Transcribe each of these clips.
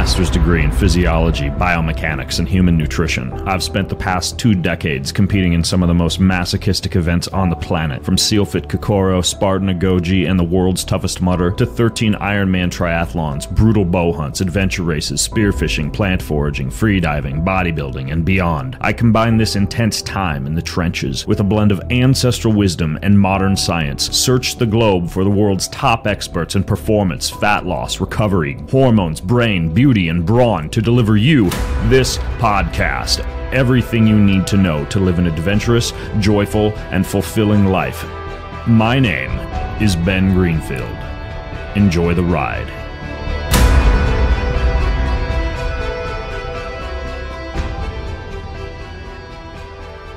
master's degree in physiology, biomechanics, and human nutrition. I've spent the past two decades competing in some of the most masochistic events on the planet, from SEALFIT Kokoro, Spartan Agoge, and the world's toughest mudder, to 13 Ironman triathlons, brutal bow hunts, adventure races, spearfishing, plant foraging, freediving, bodybuilding, and beyond. I combine this intense time in the trenches with a blend of ancestral wisdom and modern science. Search the globe for the world's top experts in performance, fat loss, recovery, hormones, brain, beauty, and brawn to deliver you this podcast. Everything you need to know to live an adventurous, joyful, and fulfilling life. My name is Ben Greenfield. Enjoy the ride.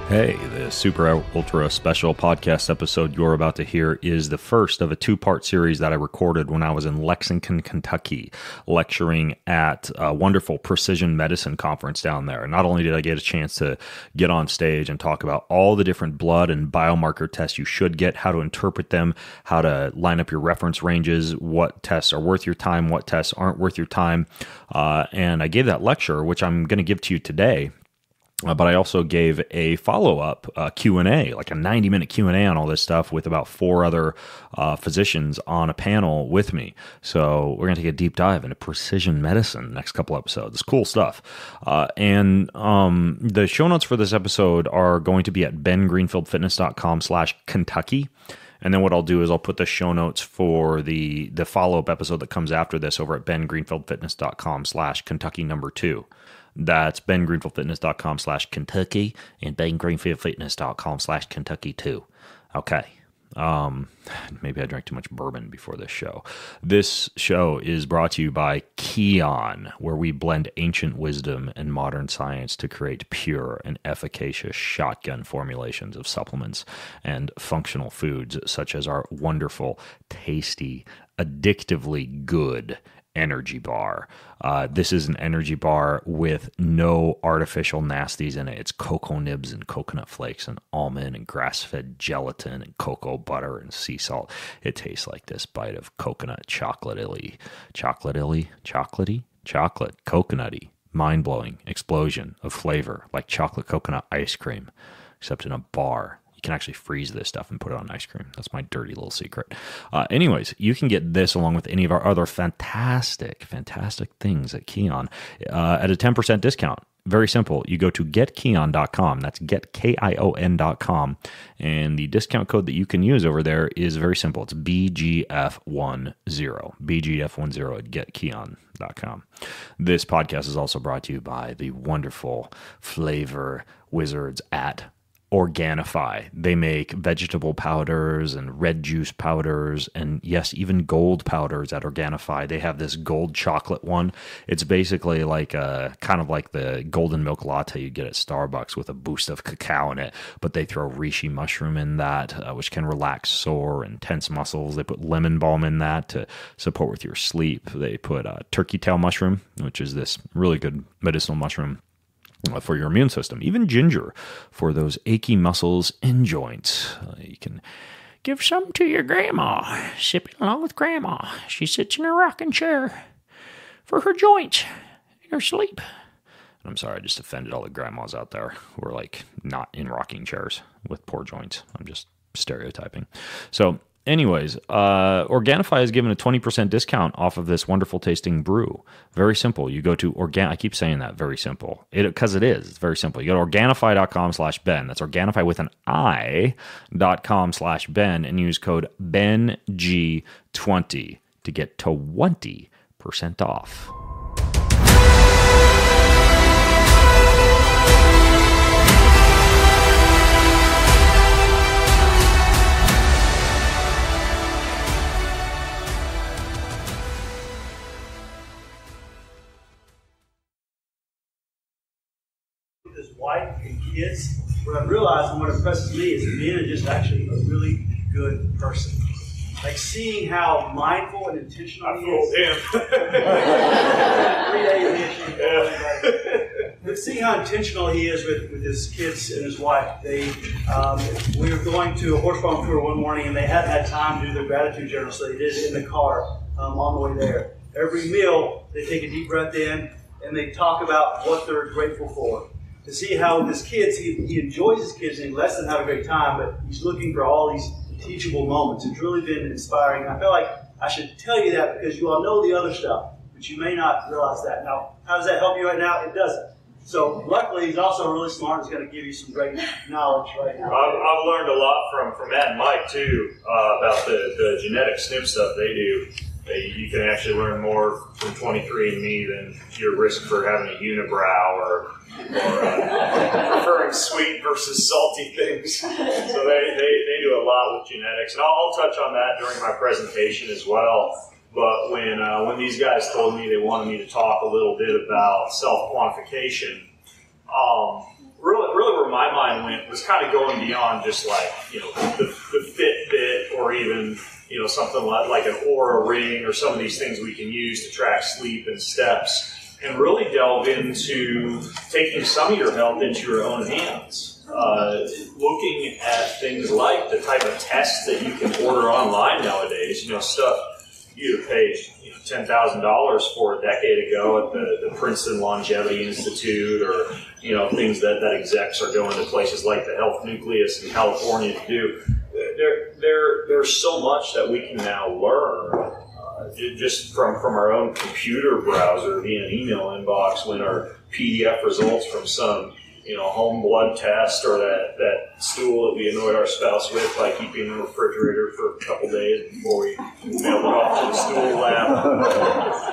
Hey, Super Ultra Special podcast episode you're about to hear is the first of a two part series that I recorded when I was in Lexington, Kentucky, lecturing at a wonderful precision medicine conference down there. Not only did I get a chance to get on stage and talk about all the different blood and biomarker tests you should get, how to interpret them, how to line up your reference ranges, what tests are worth your time, what tests aren't worth your time. Uh, and I gave that lecture, which I'm going to give to you today uh, but I also gave a follow up uh, Q and A, like a ninety minute Q and A on all this stuff with about four other uh, physicians on a panel with me. So we're gonna take a deep dive into precision medicine next couple episodes. It's cool stuff. Uh, and um, the show notes for this episode are going to be at bengreenfieldfitness.com slash Kentucky. And then what I'll do is I'll put the show notes for the the follow up episode that comes after this over at bengreenfieldfitness.com slash Kentucky number two. That's bengreenfieldfitness.com slash Kentucky and bengreenfieldfitness.com slash Kentucky too. Okay. Um, maybe I drank too much bourbon before this show. This show is brought to you by Kion, where we blend ancient wisdom and modern science to create pure and efficacious shotgun formulations of supplements and functional foods, such as our wonderful, tasty, addictively good energy bar. Uh, this is an energy bar with no artificial nasties in it. It's cocoa nibs and coconut flakes and almond and grass fed gelatin and cocoa butter and sea salt. It tastes like this bite of coconut chocolate illy. Chocolate illy? Chocolatey? Chocolate, coconutty, mind blowing explosion of flavor like chocolate coconut ice cream, except in a bar can actually freeze this stuff and put it on ice cream. That's my dirty little secret. Uh, anyways, you can get this along with any of our other fantastic, fantastic things at Kion uh, at a 10% discount. Very simple. You go to getkion.com. That's getkion.com. And the discount code that you can use over there is very simple. It's BGF10. BGF10 at getkion.com. This podcast is also brought to you by the wonderful flavor wizards at Organifi. They make vegetable powders and red juice powders, and yes, even gold powders at Organifi. They have this gold chocolate one. It's basically like a kind of like the golden milk latte you get at Starbucks with a boost of cacao in it, but they throw reishi mushroom in that, uh, which can relax sore and tense muscles. They put lemon balm in that to support with your sleep. They put uh, turkey tail mushroom, which is this really good medicinal mushroom uh, for your immune system, even ginger for those achy muscles and joints. Uh, you can give some to your grandma, sip it along with grandma. She sits in her rocking chair for her joints in her sleep. I'm sorry, I just offended all the grandmas out there who are like not in rocking chairs with poor joints. I'm just stereotyping. So anyways, uh, Organifi is given a 20% discount off of this wonderful tasting brew. Very simple. You go to Organ. I keep saying that. Very simple. It because it is. It's very simple. You go to Organifi.com slash Ben. That's Organifi with an I dot com slash Ben and use code BENG20 to get 20% off. Wife and kids, what I've realized and what impresses me is that Ben is just actually a really good person. Like seeing how mindful and intentional I he is. Him. Three days yeah. But seeing how intentional he is with, with his kids and his wife. They, um, we were going to a horse farm tour one morning, and they hadn't had time to do their gratitude journal, so they did it in the car um, on the way there. every meal they take a deep breath in and they talk about what they're grateful for. To see how his kids, he, he enjoys his kids and he lets them have a great time, but he's looking for all these teachable moments. It's really been inspiring. I feel like I should tell you that because you all know the other stuff, but you may not realize that. Now, how does that help you right now? It doesn't. So luckily, he's also really smart. He's going to give you some great knowledge right now. I've, I've learned a lot from, from Matt and Mike too uh, about the, the genetic SNP stuff they do. You can actually learn more from 23andMe than your risk for having a unibrow or, or uh, preferring sweet versus salty things. So they, they, they do a lot with genetics. And I'll, I'll touch on that during my presentation as well. But when uh, when these guys told me they wanted me to talk a little bit about self quantification, um, really, really where my mind went was kind of going beyond just like you know the, the Fitbit or even you know something like, like an Oura ring or some of these things we can use to track sleep and steps, and really delve into taking some of your health into your own hands. Uh, looking at things like the type of tests that you can order online nowadays, you know, stuff you'd have paid you know, ten thousand dollars for a decade ago at the, the, Princeton Longevity Institute, or you know things that, that execs are going to places like the Health Nucleus in California to do. There, there, there's so much that we can now learn uh, just from from our own computer browser via an email inbox when our PDF results from some you know, home blood test or that, that stool that we annoyed our spouse with by keeping in the refrigerator for a couple days before we mailed it off to the stool lab.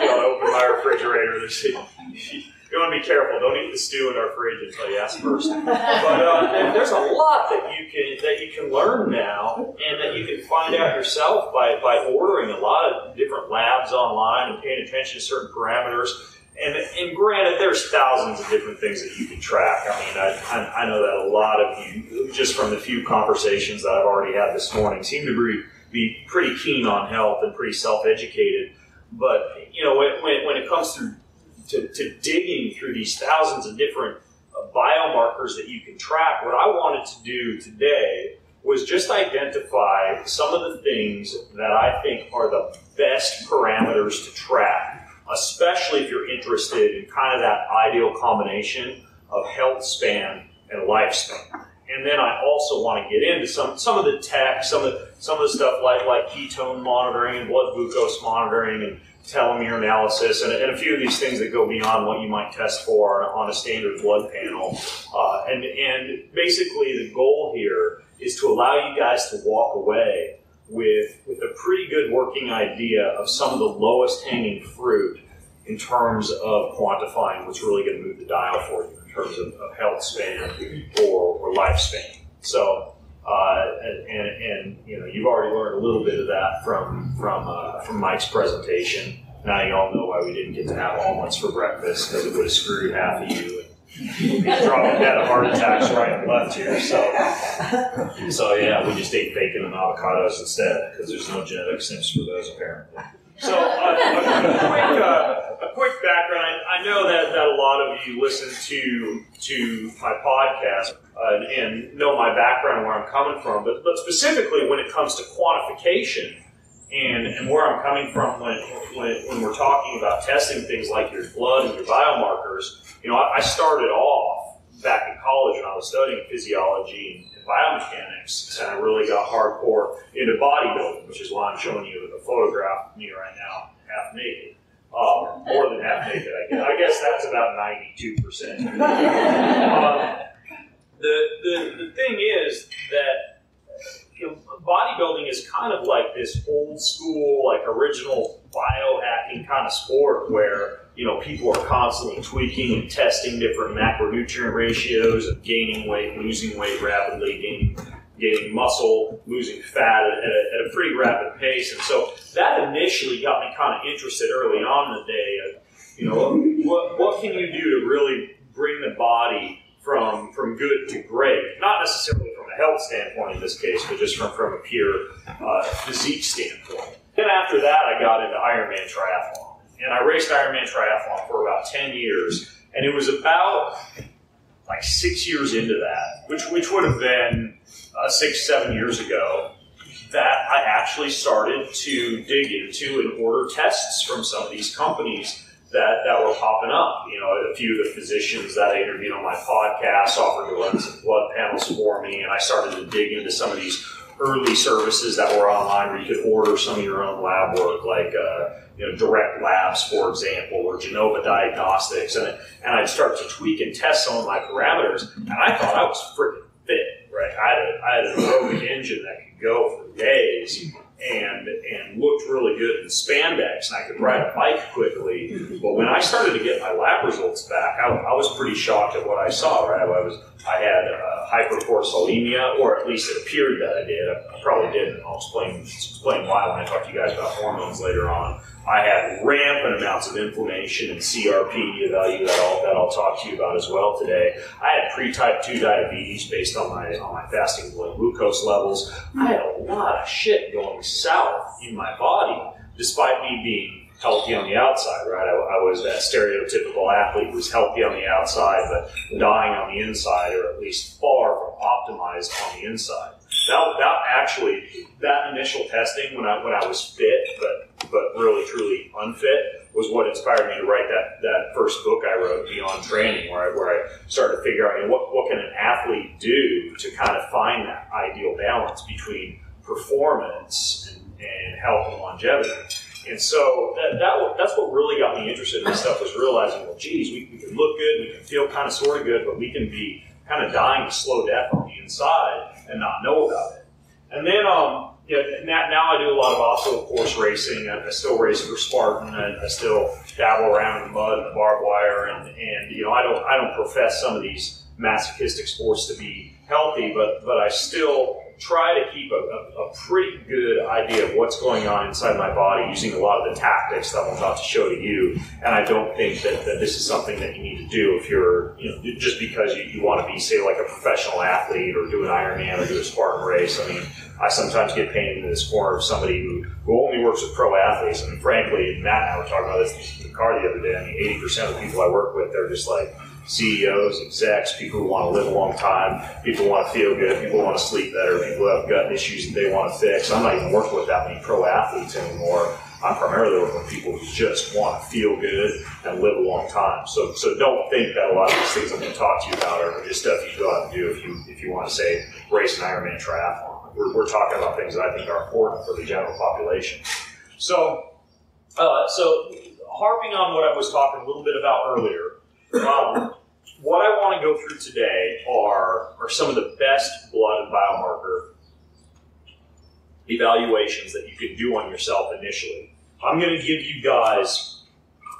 you know, open my refrigerator. You want to be careful. Don't eat the stew in our fridge until you ask first. But uh, there's a lot that you can that you can learn now, and that you can find out yourself by by ordering a lot of different labs online and paying attention to certain parameters and, and granted, there's thousands of different things that you can track. I mean, I, I, know that a lot of you, just from the few conversations that I've already had this morning, seem to be, be pretty keen on health and pretty self-educated. But you know, when, when, when it comes through to, to, digging through these thousands of different uh, biomarkers that you can track, what I wanted to do today was just identify some of the things that I think are the best parameters to track especially if you're interested in kind of that ideal combination of health span and lifespan. And then I also want to get into some some of the tech, some of the, some of the stuff like like ketone monitoring and blood glucose monitoring and telomere analysis and, and a few of these things that go beyond what you might test for on, a standard blood panel. Uh, and and basically the goal here is to allow you guys to walk away with, with a pretty good working idea of some of the lowest hanging fruit in terms of quantifying what's really going to move the dial for you in terms of, of health span or, or lifespan. So, uh, and, and, and, you know, you've already learned a little bit of that from from uh, from Mike's presentation. Now you all know why we didn't get to have almonds for breakfast because it would have screwed half of you And dropping dead of heart attacks right and left here. So, so yeah, we just ate bacon and avocados instead because there's no genetic SNPs for those apparently. So, uh, a, quick, uh, a quick background. I know that, that a lot of you listen to to my podcast uh, and know my background and where I'm coming from, but, but specifically when it comes to quantification and, and where I'm coming from when, when, when we're talking about testing things like your blood and your biomarkers, you know, I, I started off back in college when I was studying physiology and, biomechanics, and I really got hardcore into bodybuilding, which is why I'm showing you a photograph of me right now, half naked. Um, more than half naked, I guess. I guess that's about 92%. um, the, the, the thing is that you know, bodybuilding is kind of like this old school, like original biohacking kind of sport where you know, people are constantly tweaking and testing different macronutrient ratios of gaining weight, losing weight rapidly, gaining, gaining muscle, losing fat at, a, at a pretty rapid pace. And so that initially got me kind of interested early on in the day. Of, you know, what, what can you do to really bring the body from from good to great? Not necessarily from a health standpoint in this case, but just from, from a pure uh, physique standpoint. Then after that, I got into Ironman triathlon and I raced Ironman triathlon for about 10 years. And it was about like six years into that, which, which would have been uh, six, seven years ago, that I actually started to dig into and order tests from some of these companies that, that were popping up. You know, a few of the physicians that I interviewed on my podcast offered to run some blood panels for me, and I started to dig into some of these early services that were online where you could order some of your own lab work, like uh, you know Direct Labs, for example, or Genova Diagnostics, and and I'd start to tweak and test some of my parameters, and I thought I was freaking fit, right? I had a, I had an aerobic engine that could go for days and and looked really good in spandex, and I could ride a bike quickly. But when I started to get my lab results back, I, I was pretty shocked at what I saw. Right, I was I had uh, hypercortisolemia, or at least it appeared that I did. I probably didn't. I'll explain explain why when I talk to you guys about hormones later on. I had rampant amounts of inflammation and CRP value that I'll, that I'll talk to you about as well today. I had pre-type 2 diabetes based on my, on my fasting blood glucose levels. I had a lot of shit going south in my body, despite me being healthy on the outside, right? I, I, was that stereotypical athlete who was healthy on the outside, but dying on the inside, or at least far from optimized on the inside. That, that actually, that initial testing when I when I was fit, but but really truly unfit, was what inspired me to write that that first book I wrote, Beyond Training, where I where I started to figure out you know, what what can an athlete do to kind of find that ideal balance between performance and, and health and longevity. And so that, that that's what really got me interested in this stuff was realizing, well, geez, we, we can look good, we can feel kind of sort of good, but we can be kind of dying a slow death on the inside and not know about it. And then, um, you know, now, I do a lot of obstacle course racing. I, I still race for Spartan, and I still dabble around in the mud and the barbed wire, and, and you know, I don't I don't profess some of these masochistic sports to be healthy, but but I still try to keep a, a, a, pretty good idea of what's going on inside my body using a lot of the tactics that I'm about to show to you. And I don't think that, that this is something that you need to do if you're, you know, just because you, you want to be, say, like a professional athlete or do an Ironman or do a Spartan race. I mean, I sometimes get painted into this corner of somebody who, who only works with pro athletes. I mean, frankly, Matt and I were talking about this in the car the other day. I mean, 80% of the people I work with, they're just like, CEOs, execs, people who want to live a long time, people who want to feel good, people who want to sleep better, people who have gut issues that they want to fix. I'm not even working with that many pro athletes anymore. I'm primarily working with people who just want to feel good and live a long time. So, so don't think that a lot of these things I'm going to talk to you about are just stuff you go out and do if you if you want to say race an Ironman triathlon. We're, we're talking about things that I think are important for the general population. So, uh, so harping on what I was talking a little bit about earlier. Um, what I want to go through today are, are some of the best blood and biomarker evaluations that you can do on yourself initially. I'm going to give you guys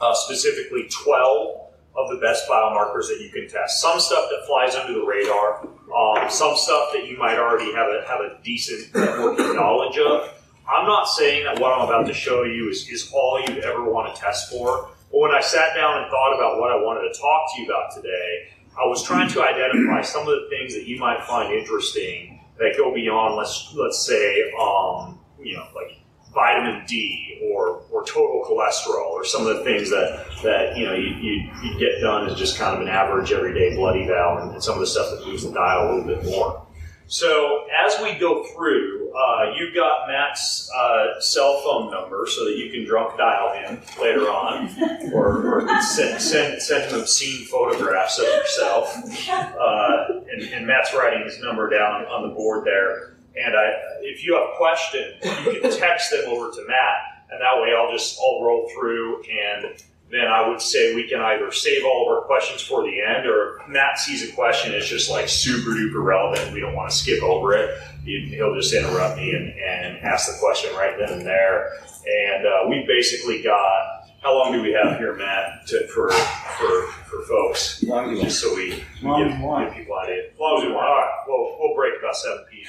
uh, specifically 12 of the best biomarkers that you can test. Some stuff that flies under the radar, um, some stuff that you might already have a, have a decent working knowledge of. I'm not saying that what I'm about to show you is, is all you'd ever want to test for. But when I sat down and thought about what I wanted to talk to you about today, I was trying to identify some of the things that you might find interesting that go beyond, let's let's say, um, you know, like vitamin D or, or total cholesterol or some of the things that, that you know you, you, you get done as just kind of an average everyday blood eval and, and some of the stuff that moves the dial a little bit more. So as we go through, uh, you got Matt's uh, cell phone number so that you can drunk dial him later on, or, or send, send, send him obscene photographs of yourself. Uh, and, and, Matt's writing his number down on the board there. And I, if you have questions, you can text them over to Matt, and that way I'll just I'll roll through and then I would say we can either save all of our questions for the end, or Matt sees a question it's just like super duper relevant. We don't want to skip over it. He'll just interrupt me and, and ask the question right then and there. And uh, we basically got how long do we have here, Matt, to, for for for folks? Long just so we, long give, give people idea. As long as we want. All right, we'll we'll break about seven p.m.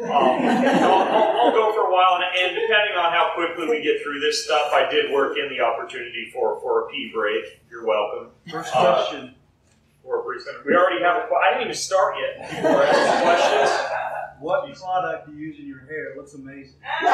Um, I'll, I'll, I'll, go for a while, and, and, depending on how quickly we get through this stuff, I did work in the opportunity for, for a pee break. You're welcome. First question. Uh, for a brief We already have a. I didn't even start yet. People are asking questions. What product you use in your hair? It looks amazing. the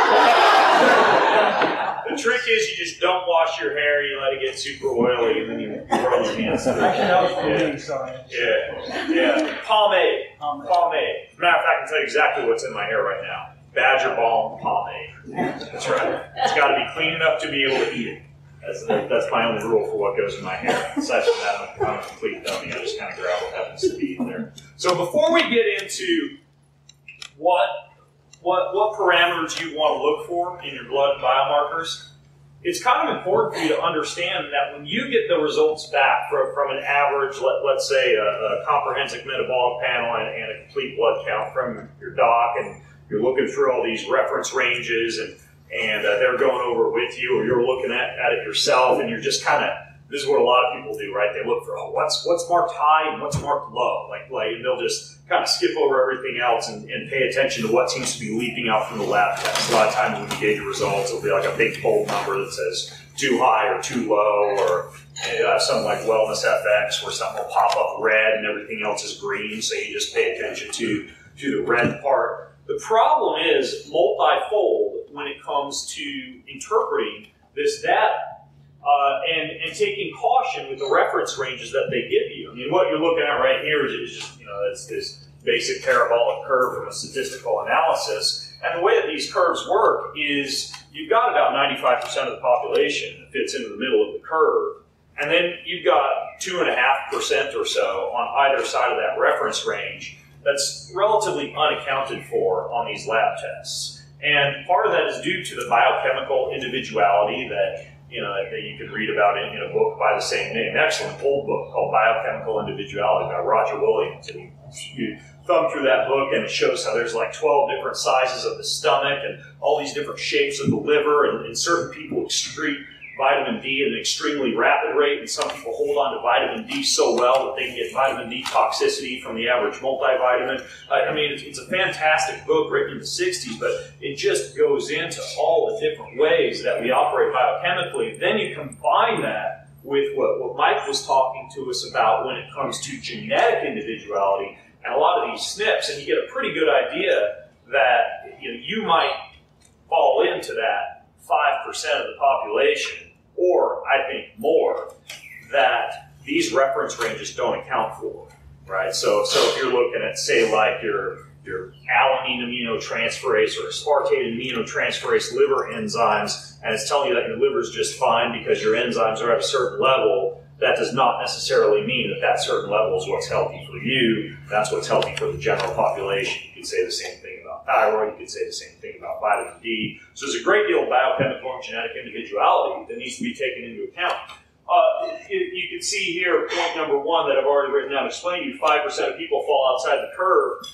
trick is you just don't wash your hair. You let it get super oily, and then you rub your hands through it. Actually, that was for yeah. me. Sorry. Yeah, yeah. Pomade. Pomade. Pomade. Matter of fact, I can tell you exactly what's in my hair right now. Badger Balm pomade. That's right. It's got to be clean enough to be able to eat it. That's, that's my only rule for what goes in my hair. Aside from that, I'm, a complete dummy. I just kind of grab what happens to be in there. So before we get into what what what parameters you want to look for in your blood biomarkers, it's kind of important for you to understand that when you get the results back from, from an average, let, let's say a, a comprehensive metabolic panel and, and, a complete blood count from your doc, and you're looking through all these reference ranges and and uh, they're going over with you, or you're looking at, at it yourself, and you're just kind of this is what a lot of people do, right? They look for oh, what's what's marked high and what's marked low, like like they'll just kind of skip over everything else and, and pay attention to what seems to be leaping out from the lab test. A lot of times when you gauge your results, it'll be like a big bold number that says too high or too low, or you have something like Wellness FX where something will pop up red and everything else is green, so you just pay attention to to the red part. The problem is multifold when it comes to interpreting this data uh, and, and taking caution with the reference ranges that they give you. I mean, what you're looking at right here is, is just, you know, it's this basic parabolic curve from a statistical analysis. And the way that these curves work is you've got about 95% of the population that fits into the middle of the curve. And then you've got 2.5% or so on either side of that reference range that's relatively unaccounted for on these lab tests. And part of that is due to the biochemical individuality that you know that you can read about in, in a book by the same name. An excellent old book called Biochemical Individuality by Roger Williams. And you, you thumb through that book and it shows how there's like 12 different sizes of the stomach and all these different shapes of the liver and, and certain people excrete vitamin D at an extremely rapid rate, and some people hold on to vitamin D so well that they can get vitamin D toxicity from the average multivitamin. I mean, it's, it's a fantastic book written in the 60s, but it just goes into all the different ways that we operate biochemically. Then you combine that with what, what Mike was talking to us about when it comes to genetic individuality and a lot of these SNPs, and you get a pretty good idea that you, know, you might fall into that 5% of the population or I think more, that these reference ranges don't account for, right? So, so if you're looking at, say, like your your alanine aminotransferase or aspartate aminotransferase liver enzymes, and it's telling you that your liver is just fine because your enzymes are at a certain level, that does not necessarily mean that that certain level is what's healthy for you. That's what's healthy for the general population. You could say the same thyroid. You could say the same thing about vitamin D. So there's a great deal of biochemical and genetic individuality that needs to be taken into account. Uh, you, you, can see here, point number one that I've already written down, explaining you 5% of people fall outside the curve.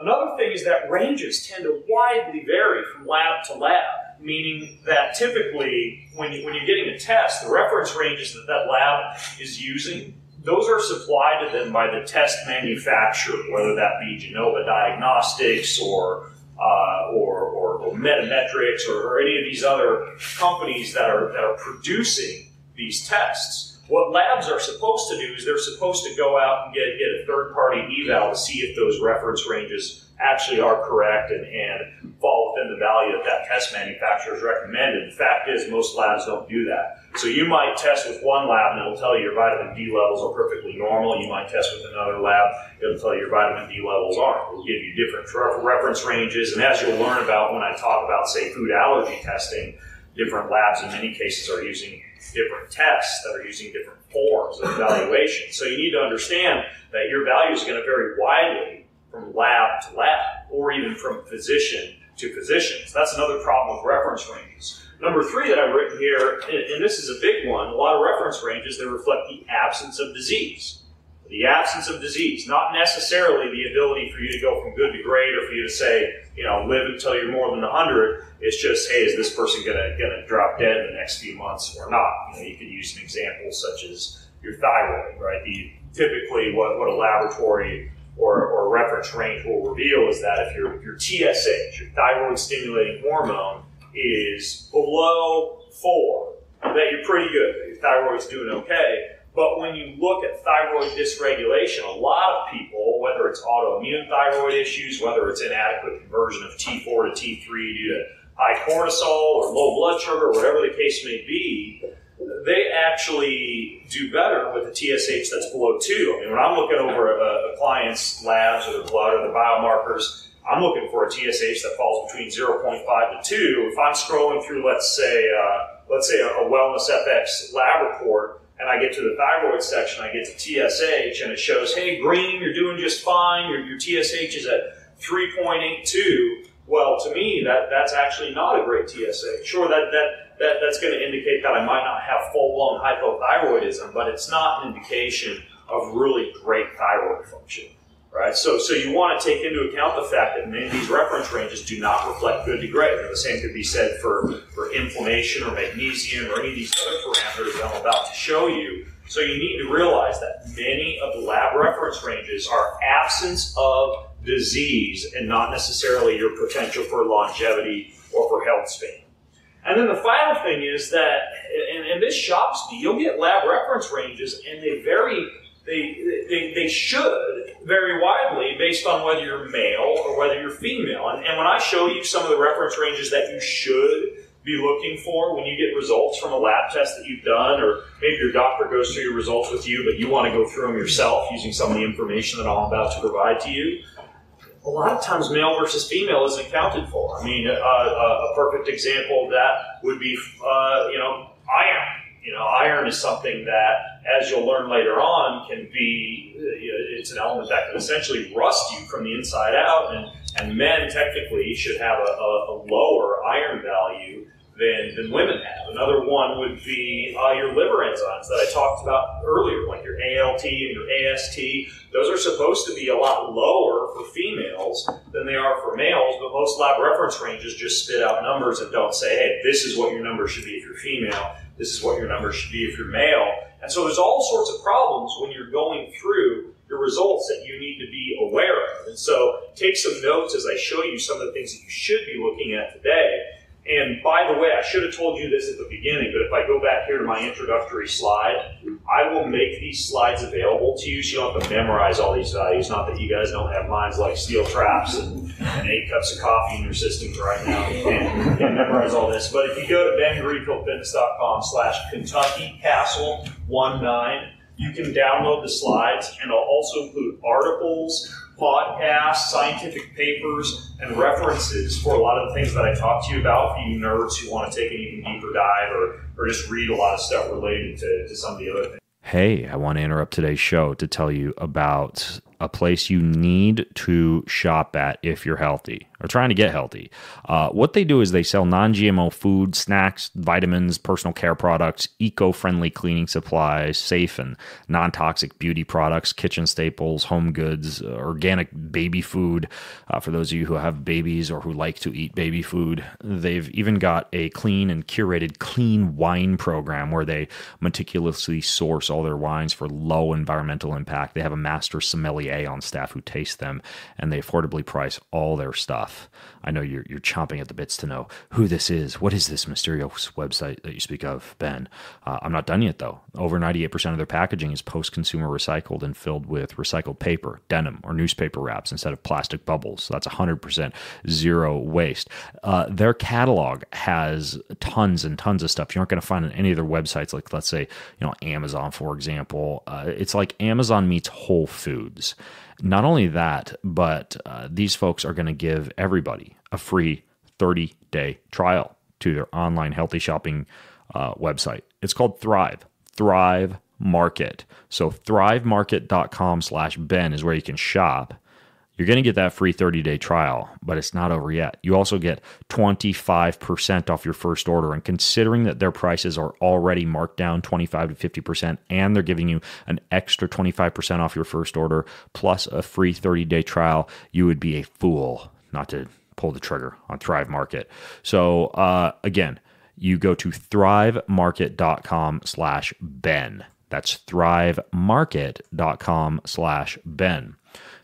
Another thing is that ranges tend to widely vary from lab to lab meaning that typically when, you, when you're getting a test, the reference ranges that that lab is using, those are supplied to them by the test manufacturer, whether that be Genova Diagnostics or uh, or, or, or, Metametrix or, or, any of these other companies that are, that are producing these tests. What labs are supposed to do is they're supposed to go out and get, get a third party eval to see if those reference ranges actually are correct and, and fall within the value that that test manufacturer has recommended. The fact is, most labs don't do that. So you might test with one lab and it'll tell you your vitamin D levels are perfectly normal. You might test with another lab, it'll tell you your vitamin D levels aren't. It'll give you different reference ranges. And as you'll learn about when I talk about, say, food allergy testing, different labs in many cases are using different tests that are using different forms of evaluation. So you need to understand that your value is going to vary widely from lab to lab, or even from physician to physician. So that's another problem with reference ranges. Number three that I've written here, and this is a big one, a lot of reference ranges that reflect the absence of disease. The absence of disease, not necessarily the ability for you to go from good to great or for you to say, you know, live until you're more than 100. It's just, hey, is this person going to drop dead in the next few months or not? You know, you could use an example such as your thyroid, right? The, typically, what, what a laboratory or, or reference range will reveal is that if your, your TSH, your thyroid stimulating hormone, is below four, that you're pretty good. Your thyroid's doing okay. But when you look at thyroid dysregulation, a lot of people, whether it's autoimmune thyroid issues, whether it's inadequate conversion of T4 to T3 due to high cortisol or low blood sugar, whatever the case may be, they actually do better with a TSH that's below two. I mean, when I'm looking over a, a uh, client's labs or their blood or their biomarkers, I'm looking for a TSH that falls between 0.5 to 2. If I'm scrolling through, let's say, uh, let's say a, a Wellness FX lab report, and I get to the thyroid section, I get to TSH, and it shows, hey, green, you're doing just fine. Your, your TSH is at 3.82. Well, to me, that that's actually not a great TSH. Sure, that that, that that's going to indicate that I might not have full blown hypothyroidism, but it's not an indication of really great thyroid function right? So, so you want to take into account the fact that many of these reference ranges do not reflect good to great. And the same could be said for, for inflammation or magnesium or any of these other parameters that I'm about to show you. So you need to realize that many of the lab reference ranges are absence of disease and not necessarily your potential for longevity or for health span. And then the final thing is that, and, and this shocks me, you'll get lab reference ranges and they vary they, they, they should vary widely based on whether you're male or whether you're female. And, and when I show you some of the reference ranges that you should be looking for when you get results from a lab test that you've done, or maybe your doctor goes through your results with you, but you want to go through them yourself using some of the information that I'm about to provide to you. A lot of times, male versus female isn't accounted for. I mean, a perfect example of that would be, uh, you know, iron. You know, iron is something that, as you'll learn later on, can be, you know, it's an element that can essentially rust you from the inside out. And, and men technically should have a, a, a lower iron value than, than women have. Another one would be uh, your liver enzymes that I talked about earlier, like your ALT and your AST. Those are supposed to be a lot lower for females than they are for males, but most lab reference ranges just spit out numbers and don't say, hey, this is what your number should be if you're female this is what your number should be if you're male. And so there's all sorts of problems when you're going through your results that you need to be aware of. And so take some notes as I show you some of the things that you should be looking at today. And by the way, I should have told you this at the beginning, but if I go back here to my introductory slide, I will make these slides available to you so you don't have to memorize all these values. Not that you guys don't have minds like steel traps and, and eight cups of coffee in your systems right now. Can't, can't memorize all this. But if you go to bengreenfieldfitness.com slash Kentucky Castle 19, you can download the slides and I'll also include articles, podcasts, scientific papers, and references for a lot of the things that I talked to you about for you nerds who want to take an even deeper dive or, or just read a lot of stuff related to, to some of the other things. Hey, I want to interrupt today's show to tell you about a place you need to shop at if you're healthy or trying to get healthy. Uh, what they do is they sell non GMO food, snacks, vitamins, personal care products, eco friendly cleaning supplies, safe and non toxic beauty products, kitchen staples, home goods, uh, organic baby food uh, for those of you who have babies or who like to eat baby food. They've even got a clean and curated clean wine program where they meticulously source all their wines for low environmental impact. They have a master sommelier on staff who taste them, and they affordably price all their stuff. I know you're you're chomping at the bits to know who this is. What is this mysterious website that you speak of, Ben? Uh, I'm not done yet though. Over 98% of their packaging is post-consumer recycled and filled with recycled paper, denim, or newspaper wraps instead of plastic bubbles. So that's 100% zero waste. Uh, their catalog has tons and tons of stuff you aren't going to find on any of their websites, like let's say you know Amazon, for example. Uh, it's like Amazon meets Whole Foods. Not only that, but uh, these folks are going to give everybody a free 30 day trial to their online healthy shopping uh, website. It's called Thrive. Thrive Market. So thrivemarket.com slash Ben is where you can shop. You're going to get that free 30 day trial, but it's not over yet. You also get 25% off your first order. And considering that their prices are already marked down 25 to 50%, and they're giving you an extra 25% off your first order plus a free 30 day trial, you would be a fool not to pull the trigger on Thrive Market. So, uh, again, you go to thrivemarket.com slash Ben. That's thrivemarket.com slash Ben.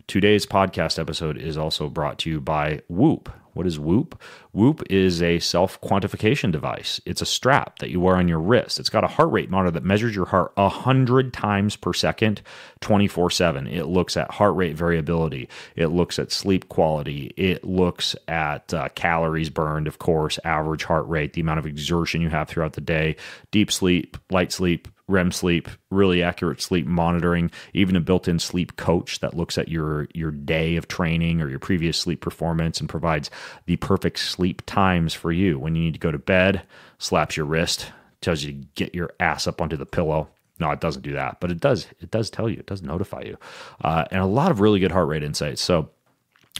Today's podcast episode is also brought to you by Whoop. What is Whoop? Whoop is a self quantification device. It's a strap that you wear on your wrist. It's got a heart rate monitor that measures your heart 100 times per second, 24 7. It looks at heart rate variability. It looks at sleep quality. It looks at uh, calories burned, of course, average heart rate, the amount of exertion you have throughout the day, deep sleep, light sleep, REM sleep, really accurate sleep monitoring, even a built-in sleep coach that looks at your your day of training or your previous sleep performance and provides the perfect sleep times for you. When you need to go to bed, slaps your wrist, tells you to get your ass up onto the pillow. No, it doesn't do that, but it does. It does tell you. It does notify you, uh, and a lot of really good heart rate insights. So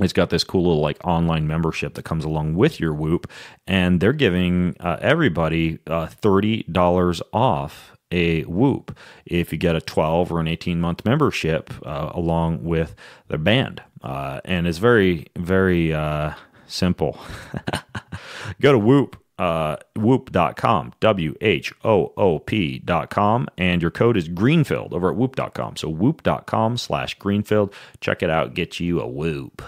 it's got this cool little like online membership that comes along with your Whoop, and they're giving uh, everybody uh, thirty dollars off a Whoop if you get a twelve or an eighteen month membership uh, along with their band, uh, and it's very very uh, simple. Go to Whoop uh, whoop.com, W H O O P.com, and your code is Greenfield over at whoop.com. So whoop.com slash Greenfield. Check it out, get you a whoop.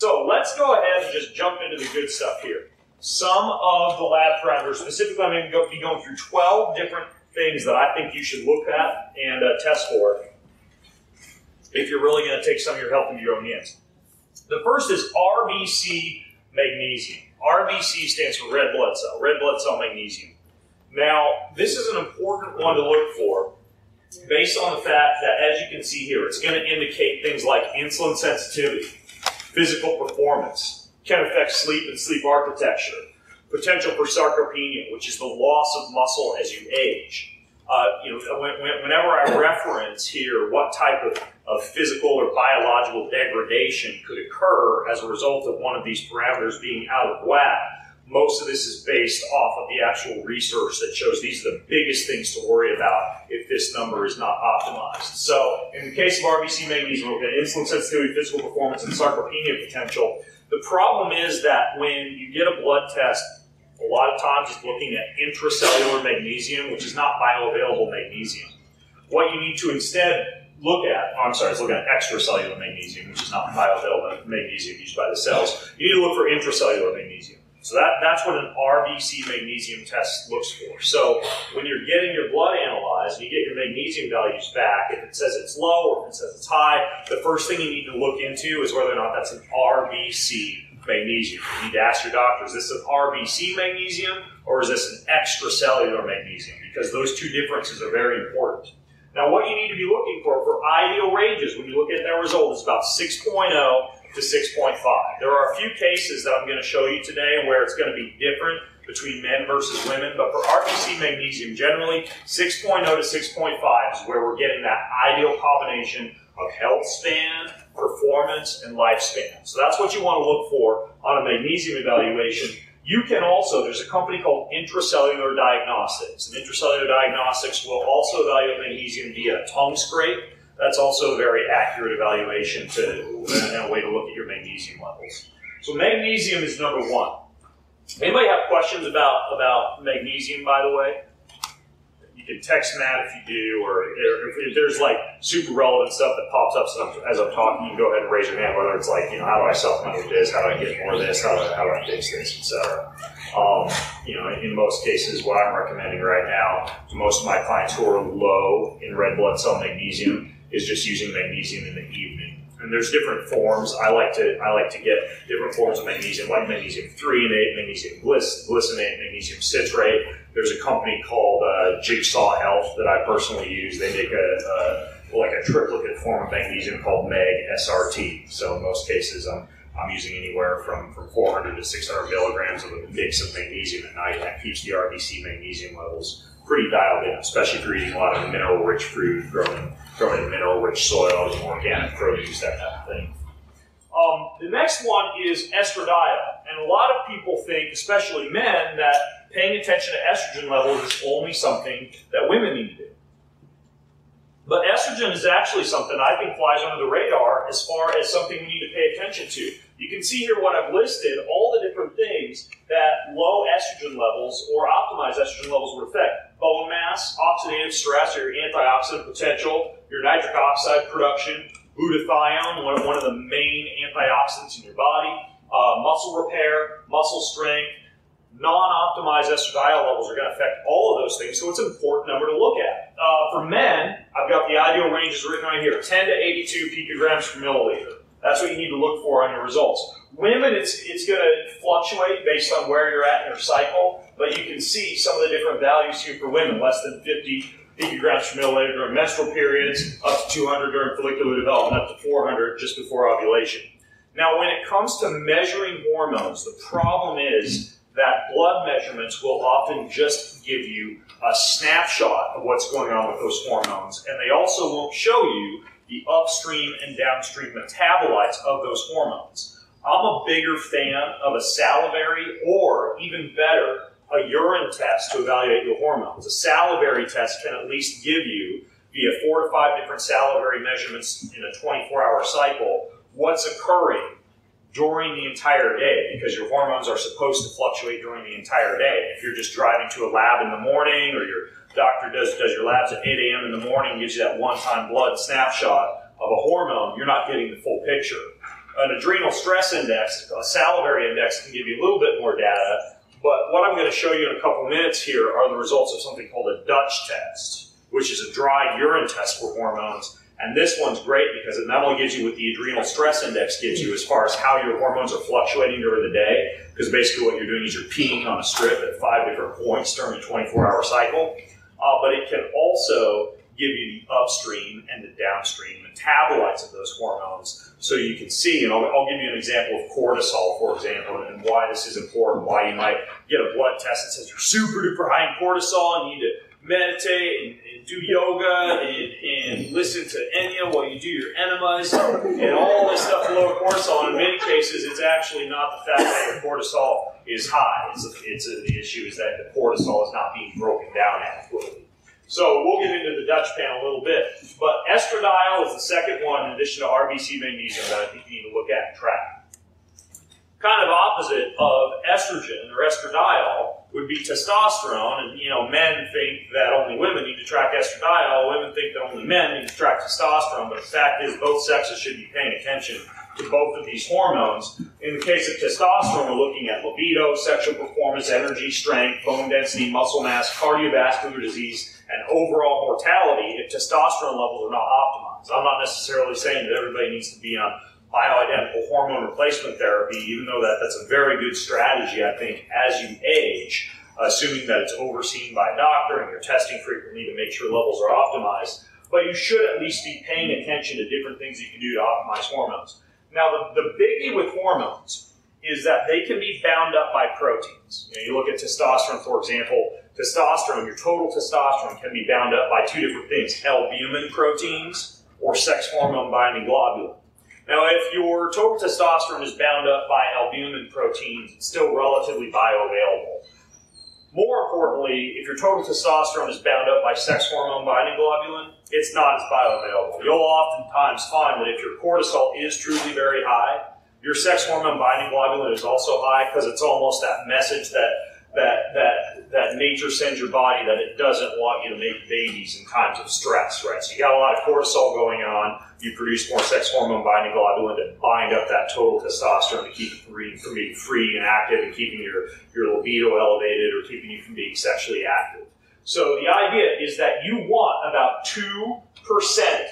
So let's go ahead and just jump into the good stuff here. Some of the lab parameters, specifically, I'm going to be going through 12 different things that I think you should look at and uh, test for if you're really going to take some of your health into your own hands. The first is RBC magnesium. RBC stands for red blood cell, red blood cell magnesium. Now, this is an important one to look for based on the fact that, as you can see here, it's going to indicate things like insulin sensitivity, physical performance, can affect sleep and sleep architecture, potential for sarcopenia, which is the loss of muscle as you age. Uh, you know, when, whenever I reference here what type of, of physical or biological degradation could occur as a result of one of these parameters being out of whack, most of this is based off of the actual research that shows these are the biggest things to worry about if this number is not optimized. So, in the case of RBC magnesium, we've got insulin sensitivity, physical performance, and sarcopenia potential. The problem is that when you get a blood test, a lot of times it's looking at intracellular magnesium, which is not bioavailable magnesium. What you need to instead look at, oh, I'm sorry, it's looking at extracellular magnesium, which is not bioavailable magnesium used by the cells. You need to look for intracellular magnesium. So that, that's what an RBC magnesium test looks for. So when you're getting your blood analyzed and you get your magnesium values back, if it says it's low or if it says it's high, the first thing you need to look into is whether or not that's an RBC magnesium. You need to ask your doctor, is this an RBC magnesium or is this an extracellular magnesium? Because those two differences are very important. Now what you need to be looking for for ideal ranges when you look at their result is about 6.0 to 6.5. There are a few cases that I'm going to show you today where it's going to be different between men versus women, but for RBC magnesium, generally 6.0 to 6.5 is where we're getting that ideal combination of health span, performance, and lifespan. So that's what you want to look for on a magnesium evaluation. You can also, there's a company called Intracellular Diagnostics, and Intracellular Diagnostics will also evaluate magnesium via tongue scrape that's also a very accurate evaluation to and a way to look at your magnesium levels. So magnesium is number one. Anybody have questions about about magnesium? By the way, you can text Matt if you do, or if, there's like super relevant stuff that pops up as I'm talking, you can go ahead and raise your hand. Whether it's like, you know, how do I supplement this? How do I get more of this? How do I, how do I fix this, etc. Um, you know, in most cases, what I'm recommending right now to most of my clients who are low in red blood cell magnesium is just using magnesium in the evening. And there's different forms. I like to I like to get different forms of magnesium, like magnesium threonate, magnesium glycinate, magnesium citrate. There's a company called uh, Jigsaw Health that I personally use. They make a, a like a triplicate form of magnesium called Mag SRT. So in most cases, I'm I'm using anywhere from, from 400 to 600 milligrams of a mix of magnesium at night. That keeps the RBC magnesium levels pretty dialed in, especially if you're eating a lot of mineral-rich food grown growing in mineral-rich soils, organic produce, that kind of thing. Um, the next one is estradiol, and a lot of people think, especially men, that paying attention to estrogen levels is only something that women need to do. But estrogen is actually something I think flies under the radar as far as something we need to pay attention to. You can see here what I've listed, all the different things that low estrogen levels or optimized estrogen levels would affect. Bone mass, oxidative stress, or your antioxidant potential, your nitric oxide production, glutathione, one of, one of the main antioxidants in your body, uh, muscle repair, muscle strength, non-optimized estradiol levels are going to affect all of those things, so it's an important number to look at. Uh, for men, I've got the ideal ranges written right here, 10 to 82 picograms per milliliter. That's what you need to look for on your results. Women, it's, it's going to fluctuate based on where you're at in your cycle, but you can see some of the different values here for women, less than 50 picograms per milliliter during menstrual periods, up to 200 during follicular development, up to 400 just before ovulation. Now, when it comes to measuring hormones, the problem is that blood measurements will often just give you a snapshot of what's going on with those hormones, and they also won't show you the upstream and downstream metabolites of those hormones. I'm a bigger fan of a salivary or, even better, a urine test to evaluate your hormones. A salivary test can at least give you, via four to five different salivary measurements in a 24 hour cycle, what's occurring during the entire day because your hormones are supposed to fluctuate during the entire day. If you're just driving to a lab in the morning or your doctor does, does your labs at 8 a.m. in the morning, gives you that one time blood snapshot of a hormone, you're not getting the full picture. An adrenal stress index, a salivary index, can give you a little bit more data, but what I'm going to show you in a couple minutes here are the results of something called a Dutch test, which is a dry urine test for hormones. And this one's great because it not only gives you what the adrenal stress index gives you as far as how your hormones are fluctuating during the day, because basically what you're doing is you're peeing on a strip at five different points during a 24 hour cycle. Uh, but it can also give you the upstream and the downstream metabolites of those hormones. So you can see, and I'll, I'll, give you an example of cortisol, for example, and why this is important, why you might get a blood test that says you're super duper high in cortisol and you need to meditate and, and do yoga and, and, listen to Enya while you do your enemas and all this stuff lower cortisol. And in many cases, it's actually not the fact that your cortisol is high. It's, a, it's a, the issue is that the cortisol is not being broken down adequately. So we'll get into the Dutch panel a little bit. But estradiol is the second one in addition to RBC magnesium that I think you need to look at and track. Kind of opposite of estrogen or estradiol would be testosterone. And, you know, men think that only women need to track estradiol. Women think that only men need to track testosterone. But the fact is both sexes should be paying attention to both of these hormones. In the case of testosterone, we're looking at libido, sexual performance, energy, strength, bone density, muscle mass, cardiovascular disease, and overall mortality if testosterone levels are not optimized. I'm not necessarily saying that everybody needs to be on bioidentical hormone replacement therapy, even though that, that's a very good strategy, I think, as you age, assuming that it's overseen by a doctor and you're testing frequently to make sure levels are optimized. But you should at least be paying attention to different things you can do to optimize hormones. Now, the, the biggie with hormones is that they can be bound up by proteins. You, know, you look at testosterone, for example, testosterone, your total testosterone can be bound up by two different things albumin proteins or sex hormone binding globulin. Now, if your total testosterone is bound up by albumin proteins, it's still relatively bioavailable. More importantly, if your total testosterone is bound up by sex hormone binding globulin, it's not as bioavailable. You'll oftentimes find that if your cortisol is truly very high, your sex hormone binding globulin is also high because it's almost that message that that that that nature sends your body that it doesn't want you to make babies in times of stress, right? So you got a lot of cortisol going on. You produce more sex hormone binding globulin to bind up that total testosterone to keep you from being free and active and keeping your, your libido elevated or keeping you from being sexually active. So the idea is that you want about 2%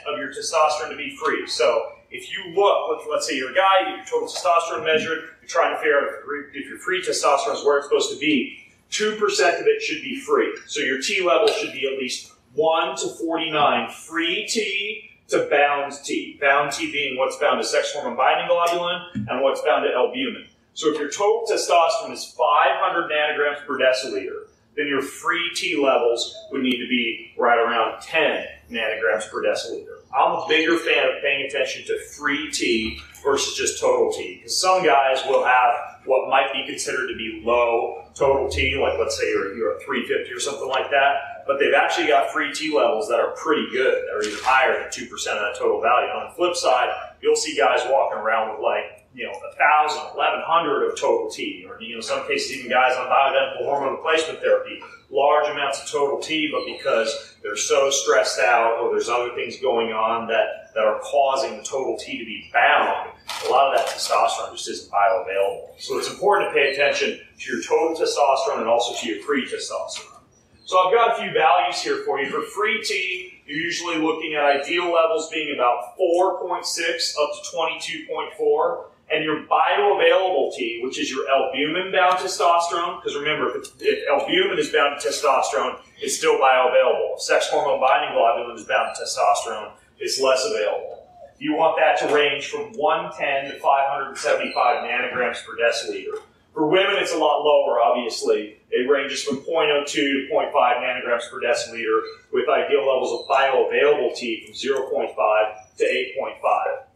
of your testosterone to be free. So if you look, let's say you're a guy, you get your total testosterone measured, you're trying to figure out if your free testosterone is where it's supposed to be, 2% of it should be free. So your T level should be at least 1 to 49 free T to bound T. Bound T being what's bound to sex hormone binding globulin and what's bound to albumin. So if your total testosterone is 500 nanograms per deciliter, then your free T levels would need to be right around 10 nanograms per deciliter. I'm a bigger fan of paying attention to free T versus just total T. Because some guys will have what might be considered to be low total T, like let's say you're, you're 350 or something like that, but they've actually got free T levels that are pretty good, that are even higher than 2% of that total value. On the flip side, you'll see guys walking around with like, you know, 1,000, 1,100 of total T, or, you know, some cases even guys on bioidentical hormone replacement therapy large amounts of total T, but because they're so stressed out or there's other things going on that, that are causing the total T to be bound, a lot of that testosterone just isn't bioavailable. So it's important to pay attention to your total testosterone and also to your free testosterone. So I've got a few values here for you. For free T, you're usually looking at ideal levels being about 4.6 up to 22.4. and your bioavailable T, which is your albumin bound testosterone, because remember, if, if, albumin is bound to testosterone, it's still bioavailable. If sex hormone binding globulin is bound to testosterone, it's less available. You want that to range from 110 to 575 nanograms per deciliter. For women, it's a lot lower, obviously. It ranges from 0.02 to 0.5 nanograms per deciliter, with ideal levels of bioavailable T from 0.5 to 8.5.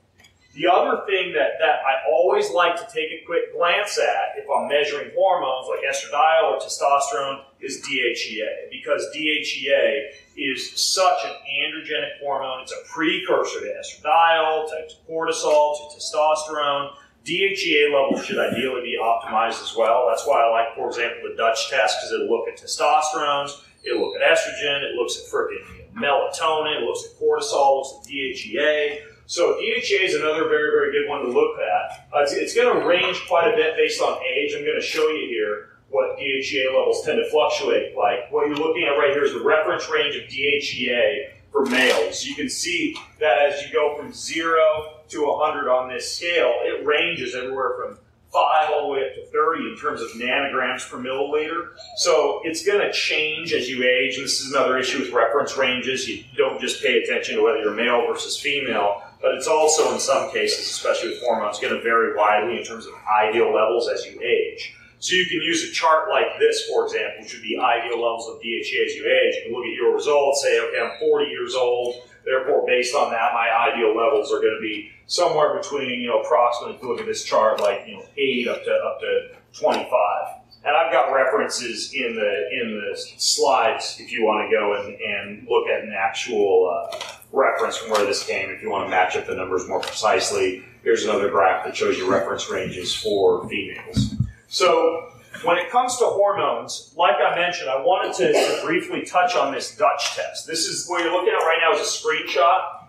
The other thing that, that I always like to take a quick glance at if I'm measuring hormones like estradiol or testosterone is DHEA because DHEA is such an androgenic hormone. It's a precursor to estradiol, to cortisol, to testosterone. DHEA levels should ideally be optimized as well. That's why I like, for example, the Dutch test because it'll look at testosterones, it'll look at estrogen, it looks at freaking melatonin, it looks at cortisol, it looks at DHEA. So DHEA is another very, very good one to look at. Uh, it's, it's going to range quite a bit based on age. I'm going to show you here what DHEA levels tend to fluctuate like. What you're looking at right here is the reference range of DHEA for males. You can see that as you go from 0 to 100 on this scale, it ranges everywhere from 5 all the way up to 30 in terms of nanograms per milliliter. So it's going to change as you age, and this is another issue with reference ranges. You don't just pay attention to whether you're male versus female but it's also in some cases, especially with hormones, going to vary widely in terms of ideal levels as you age. So you can use a chart like this, for example, which would be ideal levels of DHEA as you age. You can look at your results, say, okay, I'm 40 years old, therefore, based on that, my ideal levels are going to be somewhere between, you know, approximately, if you look at this chart, like, you know, 8 up to up to 25. And I've got references in the in the slides if you want to go and, and look at an actual uh, reference from where this came. If you want to match up the numbers more precisely, here's another graph that shows you reference ranges for females. So when it comes to hormones, like I mentioned, I wanted to, to briefly touch on this Dutch test. This is what you're looking at right now is a screenshot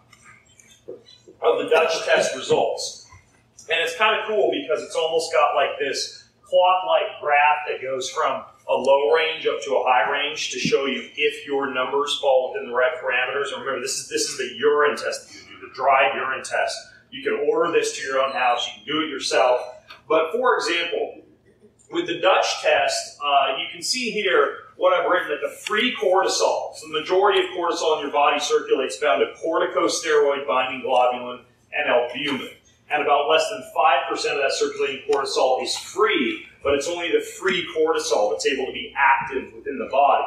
of the Dutch test results. And it's kind of cool because it's almost got like this clock-like graph that goes from a low range up to a high range to show you if your numbers fall within the right parameters. And remember, this is this is the urine test that you do, the dry urine test. You can order this to your own house. You can do it yourself. But for example, with the Dutch test, uh, you can see here what I've written that the free cortisol, so the majority of cortisol in your body circulates bound to corticosteroid binding globulin and albumin and about less than 5% of that circulating cortisol is free, but it's only the free cortisol that's able to be active within the body,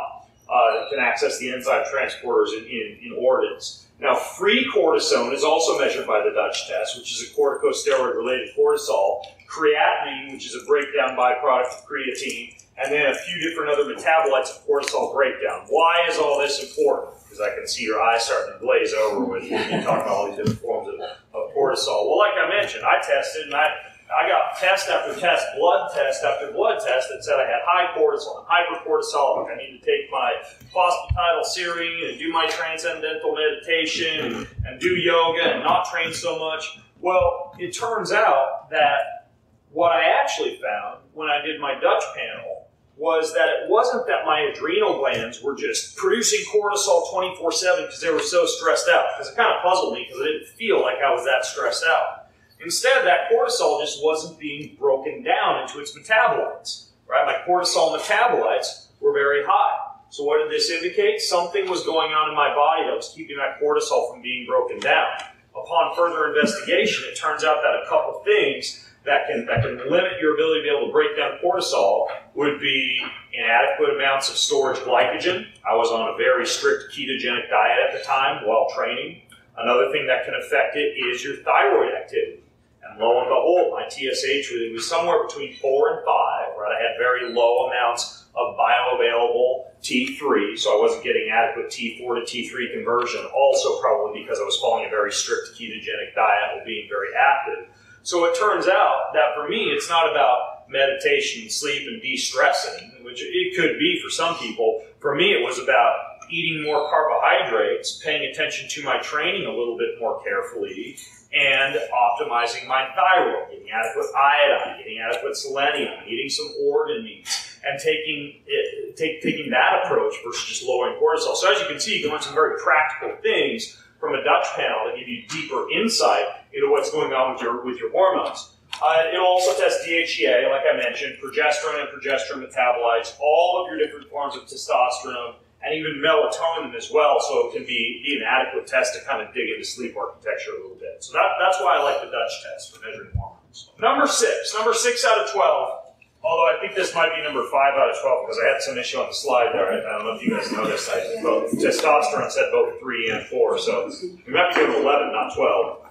uh, that can access the enzyme transporters in, in, in organs. Now, free cortisone is also measured by the Dutch test, which is a corticosteroid related cortisol, creatinine, which is a breakdown byproduct of creatine, and then a few different other metabolites of cortisol breakdown. Why is all this important? Because I can see your eyes starting to glaze over when you talk about all these different forms of, of cortisol. Well, like I mentioned, I tested and I I got test after test, blood test after blood test that said I had high cortisol and hypercortisol. I need to take my phosphatidylserine and do my transcendental meditation and do yoga and not train so much. Well, it turns out that what I actually found when I did my Dutch panel was that it wasn't that my adrenal glands were just producing cortisol 24 7 because they were so stressed out. Because it kind of puzzled me because I didn't feel like I was that stressed out. Instead, that cortisol just wasn't being broken down into its metabolites. Right? My cortisol metabolites were very high. So what did this indicate? Something was going on in my body that was keeping that cortisol from being broken down. Upon further investigation, it turns out that a couple things that can that can limit your ability to be able to break down cortisol would be inadequate amounts of storage glycogen. I was on a very strict ketogenic diet at the time while training. Another thing that can affect it is your thyroid activity. And lo and behold, my TSH reading was somewhere between four and five, right? I had very low amounts of bioavailable T3, so I wasn't getting adequate T4 to T3 conversion. Also, probably because I was following a very strict ketogenic diet while being very active. So it turns out that for me, it's not about meditation, sleep, and de-stressing, which it could be for some people. For me, it was about eating more carbohydrates, paying attention to my training a little bit more carefully, and optimizing my thyroid, getting adequate iodine, getting adequate selenium, eating some organ meats, and taking it, take, taking that approach versus just lowering cortisol. So as you can see, learn some very practical things from a Dutch panel that give you deeper insight into what's going on with your with your hormones. Uh, it'll also test DHEA, like I mentioned, progesterone and progesterone metabolites, all of your different forms of testosterone, and even melatonin as well, so it can be, be an adequate test to kind of dig into sleep architecture a little bit. So that, that's why I like the Dutch test for measuring hormones. Number six, number six out of 12, although I think this might be number five out of 12 because I had some issue on the slide there. I don't know if you guys noticed. I both testosterone said both three and four, so we might be doing 11, not 12.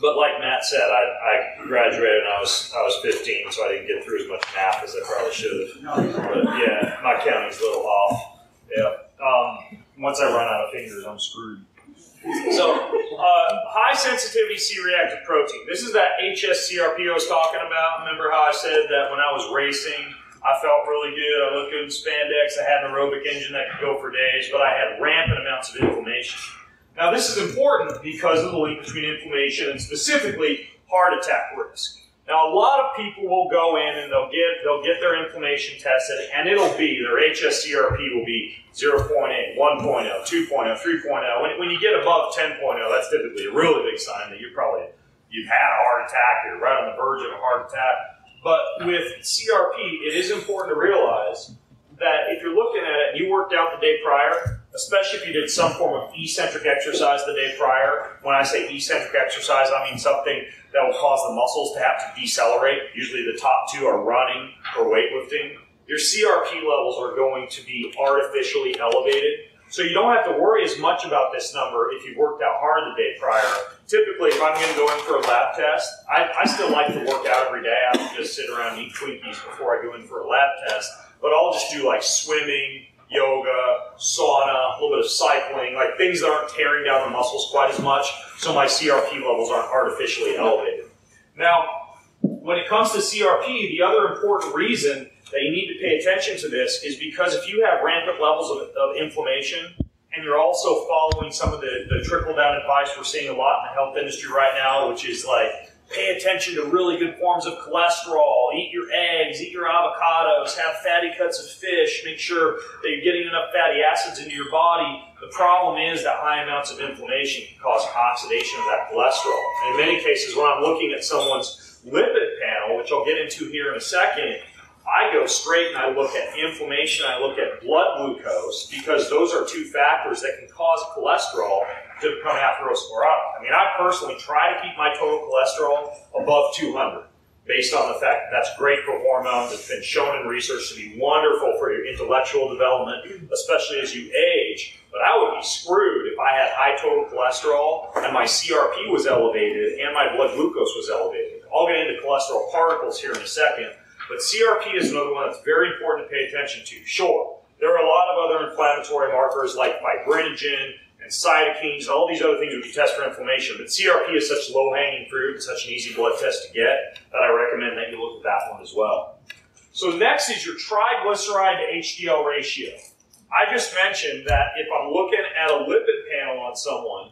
But like Matt said, I, I graduated when I was I was 15, so I didn't get through as much math as I probably should have. But yeah, my counting's a little off. Yeah. Um, once I run out of fingers, I'm screwed. So, uh, high sensitivity C-reactive protein. This is that HSCRP I was talking about. Remember how I said that when I was racing, I felt really good. I looked good in spandex. I had an aerobic engine that could go for days, but I had rampant amounts of inflammation. Now, this is important because of the link between inflammation and specifically heart attack risk. Now, a lot of people will go in and they'll get they'll get their inflammation tested, and it'll be their HSCRP will be 0.8, 1.0, 2.0, 3.0. When, when you get above 10.0, that's typically a really big sign that you're probably you've had a heart attack, you're right on the verge of a heart attack. But with CRP, it is important to realize that if you're looking at it, you worked out the day prior, especially if you did some form of eccentric exercise the day prior. When I say eccentric exercise, I mean something that will cause the muscles to have to decelerate. Usually the top two are running or weightlifting. Your CRP levels are going to be artificially elevated. So you don't have to worry as much about this number if you've worked out hard the day prior. Typically, if I'm going to go in for a lab test, I, I still like to work out every day. I don't just sit around and eat Twinkies before I go in for a lab test. But I'll just do like swimming, yoga, sauna, a little bit of cycling, like things that aren't tearing down the muscles quite as much, so my CRP levels aren't artificially elevated. Now, when it comes to CRP, the other important reason that you need to pay attention to this is because if you have rampant levels of, of inflammation, and you're also following some of the, the trickle down advice we're seeing a lot in the health industry right now, which is like Pay attention to really good forms of cholesterol. Eat your eggs, eat your avocados, have fatty cuts of fish. Make sure that you're getting enough fatty acids into your body. The problem is that high amounts of inflammation can cause oxidation of that cholesterol. And in many cases, when I'm looking at someone's lipid panel, which I'll get into here in a second, I go straight and I look at inflammation, I look at blood glucose, because those are two factors that can cause cholesterol to become atherosclerotic. I mean, I personally try to keep my total cholesterol above 200 based on the fact that that's great for hormones. It's been shown in research to be wonderful for your intellectual development, especially as you age. But I would be screwed if I had high total cholesterol and my CRP was elevated and my blood glucose was elevated. I'll get into cholesterol particles here in a second, but CRP is another one that's very important to pay attention to. Sure, there are a lot of other inflammatory markers like fibrinogen, and cytokines and all these other things we can test for inflammation. But CRP is such low hanging fruit and such an easy blood test to get that I recommend that you look at that one as well. So next is your triglyceride to HDL ratio. I just mentioned that if I'm looking at a lipid panel on someone,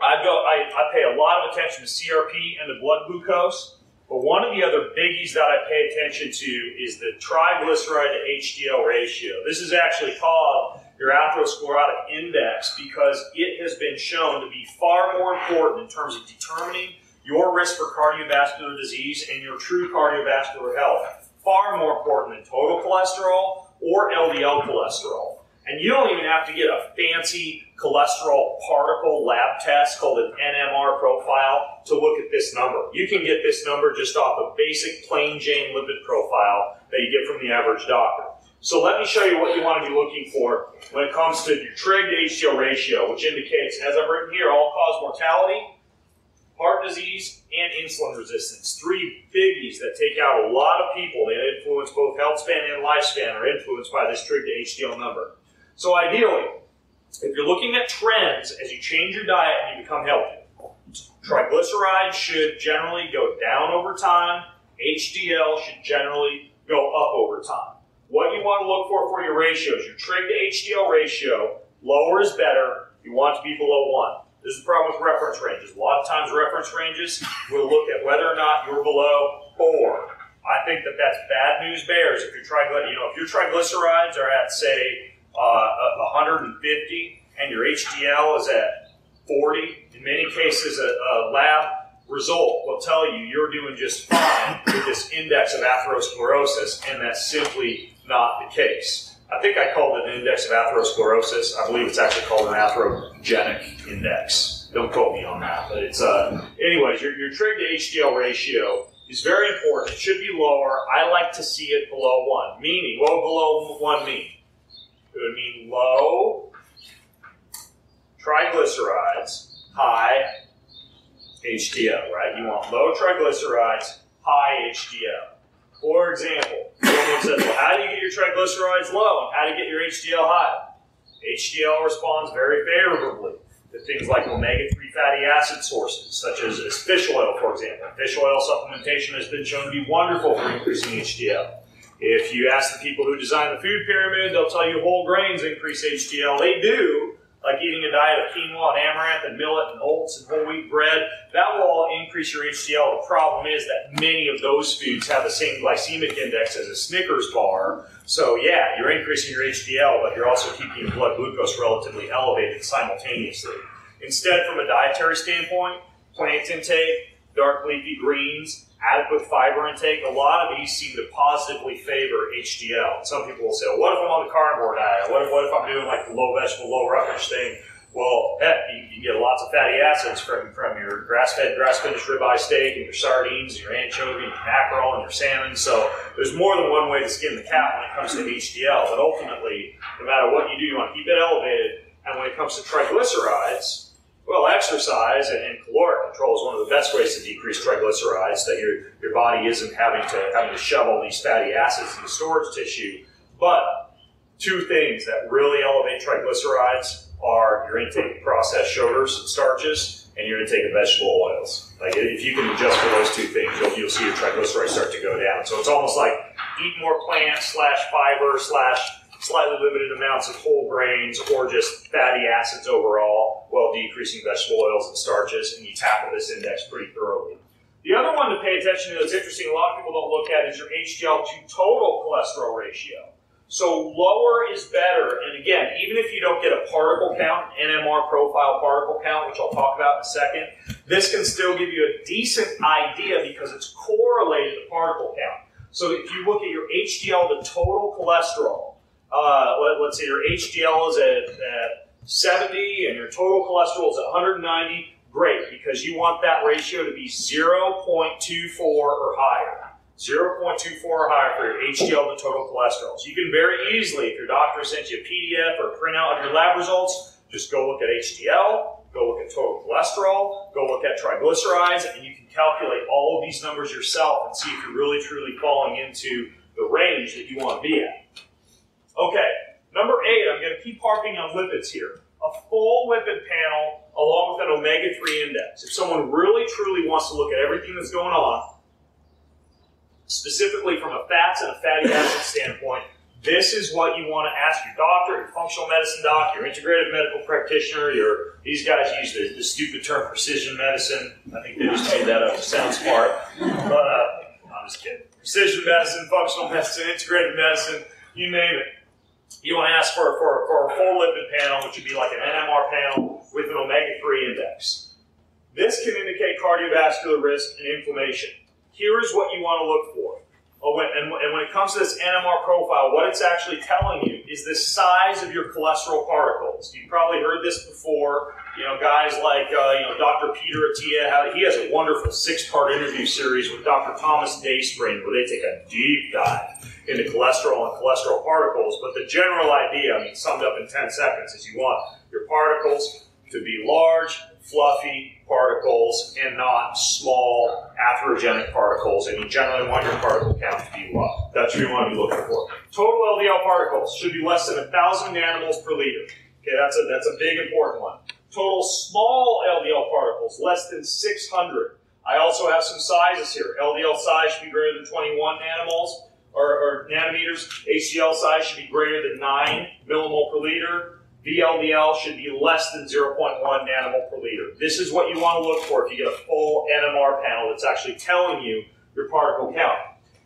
I go I, I pay a lot of attention to CRP and the blood glucose. But one of the other biggies that I pay attention to is the triglyceride to HDL ratio. This is actually called your atherosclerotic index because it has been shown to be far more important in terms of determining your risk for cardiovascular disease and your true cardiovascular health. Far more important than total cholesterol or LDL cholesterol. And you don't even have to get a fancy cholesterol particle lab test called an NMR profile to look at this number. You can get this number just off a basic plain Jane lipid profile that you get from the average doctor. So let me show you what you want to be looking for when it comes to your trig to HDL ratio, which indicates, as I've written here, all-cause mortality, heart disease, and insulin resistance. Three biggies that take out a lot of people that influence both health span and lifespan are influenced by this trig to HDL number. So ideally, if you're looking at trends as you change your diet and you become healthy, triglycerides should generally go down over time. HDL should generally go up over time. What you want to look for for your ratios, your trig to HDL ratio, lower is better. You want to be below 1. This is the problem with reference ranges. A lot of times reference ranges will look at whether or not you're below 4. I think that that's bad news bears if your triglycerides, you know, if your triglycerides are at say uh, 150 and your HDL is at 40, in many cases a, a lab result will tell you you're doing just fine with this index of atherosclerosis, and that's simply not the case. I think I called it an index of atherosclerosis. I believe it's actually called an atherogenic index. Don't quote me on that, but it's uh. Anyways, your your trig to HDL ratio is very important. It should be lower. I like to see it below one. Meaning, what would below one mean? It would mean low triglycerides, high HDL, right? You want low triglycerides, high HDL. For example, someone says, well, how do you get your triglycerides low and how do you get your HDL high? HDL responds very favorably to things like omega-3 fatty acid sources, such as, as fish oil, for example. Fish oil supplementation has been shown to be wonderful for increasing HDL. If you ask the people who design the food pyramid, they'll tell you whole grains increase HDL. They do, like eating a diet of quinoa and amaranth and millet and oats and whole wheat bread, that will all increase your HDL. The problem is that many of those foods have the same glycemic index as a Snickers bar. So yeah, you're increasing your HDL, but you're also keeping your blood glucose relatively elevated simultaneously. Instead, from a dietary standpoint, plant intake, dark leafy greens, adequate fiber intake, a lot of these seem to positively favor HDL. Some people will say, well, what if I'm on the carnivore diet? What if, what if I'm doing like the low vegetable, low roughage thing? Well, heck, you, you get lots of fatty acids from, from your grass-fed, grass-finished ribeye steak and your sardines, your anchovy, your mackerel, and your salmon. So there's more than one way to skin the cat when it comes to HDL. But ultimately, no matter what you do, you want to keep it elevated. And when it comes to triglycerides, well, exercise and, caloric control is one of the best ways to decrease triglycerides. That your your body isn't having to having to shove all these fatty acids into storage tissue. But two things that really elevate triglycerides are your intake of processed sugars and starches and your intake of vegetable oils. Like if you can adjust for those two things, you'll, you'll see your triglycerides start to go down. So it's almost like eat more plants slash fiber slash slightly limited amounts of whole grains or just fatty acids overall while decreasing vegetable oils and starches, and you tackle this index pretty thoroughly. The other one to pay attention to that's interesting, a lot of people don't look at is your HDL to total cholesterol ratio. So lower is better, and again, even if you don't get a particle count, NMR profile particle count, which I'll talk about in a second, this can still give you a decent idea because it's correlated to particle count. So if you look at your HDL to total cholesterol, uh, let, us say your HDL is at, at 70 and your total cholesterol is at 190, great, because you want that ratio to be 0.24 or higher. 0.24 or higher for your HDL to total cholesterol. So you can very easily, if your doctor sent you a PDF or a printout of your lab results, just go look at HDL, go look at total cholesterol, go look at triglycerides, and you can calculate all of these numbers yourself and see if you're really truly falling into the range that you want to be at. Okay, number eight, I'm going to keep harping on lipids here. A full lipid panel along with an omega 3 index. If someone really truly wants to look at everything that's going on, specifically from a fats and a fatty acid standpoint, this is what you want to ask your doctor, your functional medicine doc, your integrative medical practitioner, your these guys use the, the stupid term precision medicine. I think they just made that up to sound smart. But uh, I'm just kidding. Precision medicine, functional medicine, integrative medicine, you name it you want to ask for, for, for a full lipid panel, which would be like an NMR panel with an omega-3 index. This can indicate cardiovascular risk and inflammation. Here is what you want to look for. Oh, and, when it comes to this NMR profile, what it's actually telling you is the size of your cholesterol particles. You've probably heard this before. You know, guys like uh, you know Dr. Peter Attia, he has a wonderful six-part interview series with Dr. Thomas Dayspring, where they take a deep dive into cholesterol and cholesterol particles. But the general idea, I mean, summed up in 10 seconds, is you want your particles to be large, fluffy particles and not small atherogenic particles. And you generally want your particle count to be low. That's what you want to be looking for. Total LDL particles should be less than 1,000 nanomoles per liter. Okay, that's a, that's a big important one. Total small LDL particles, less than 600. I also have some sizes here. LDL size should be greater than 21 nanomoles or, or nanometers. HDL size should be greater than 9 millimole per liter. VLDL should be less than 0.1 nanomole per liter. This is what you want to look for if you get a full NMR panel that's actually telling you your particle count.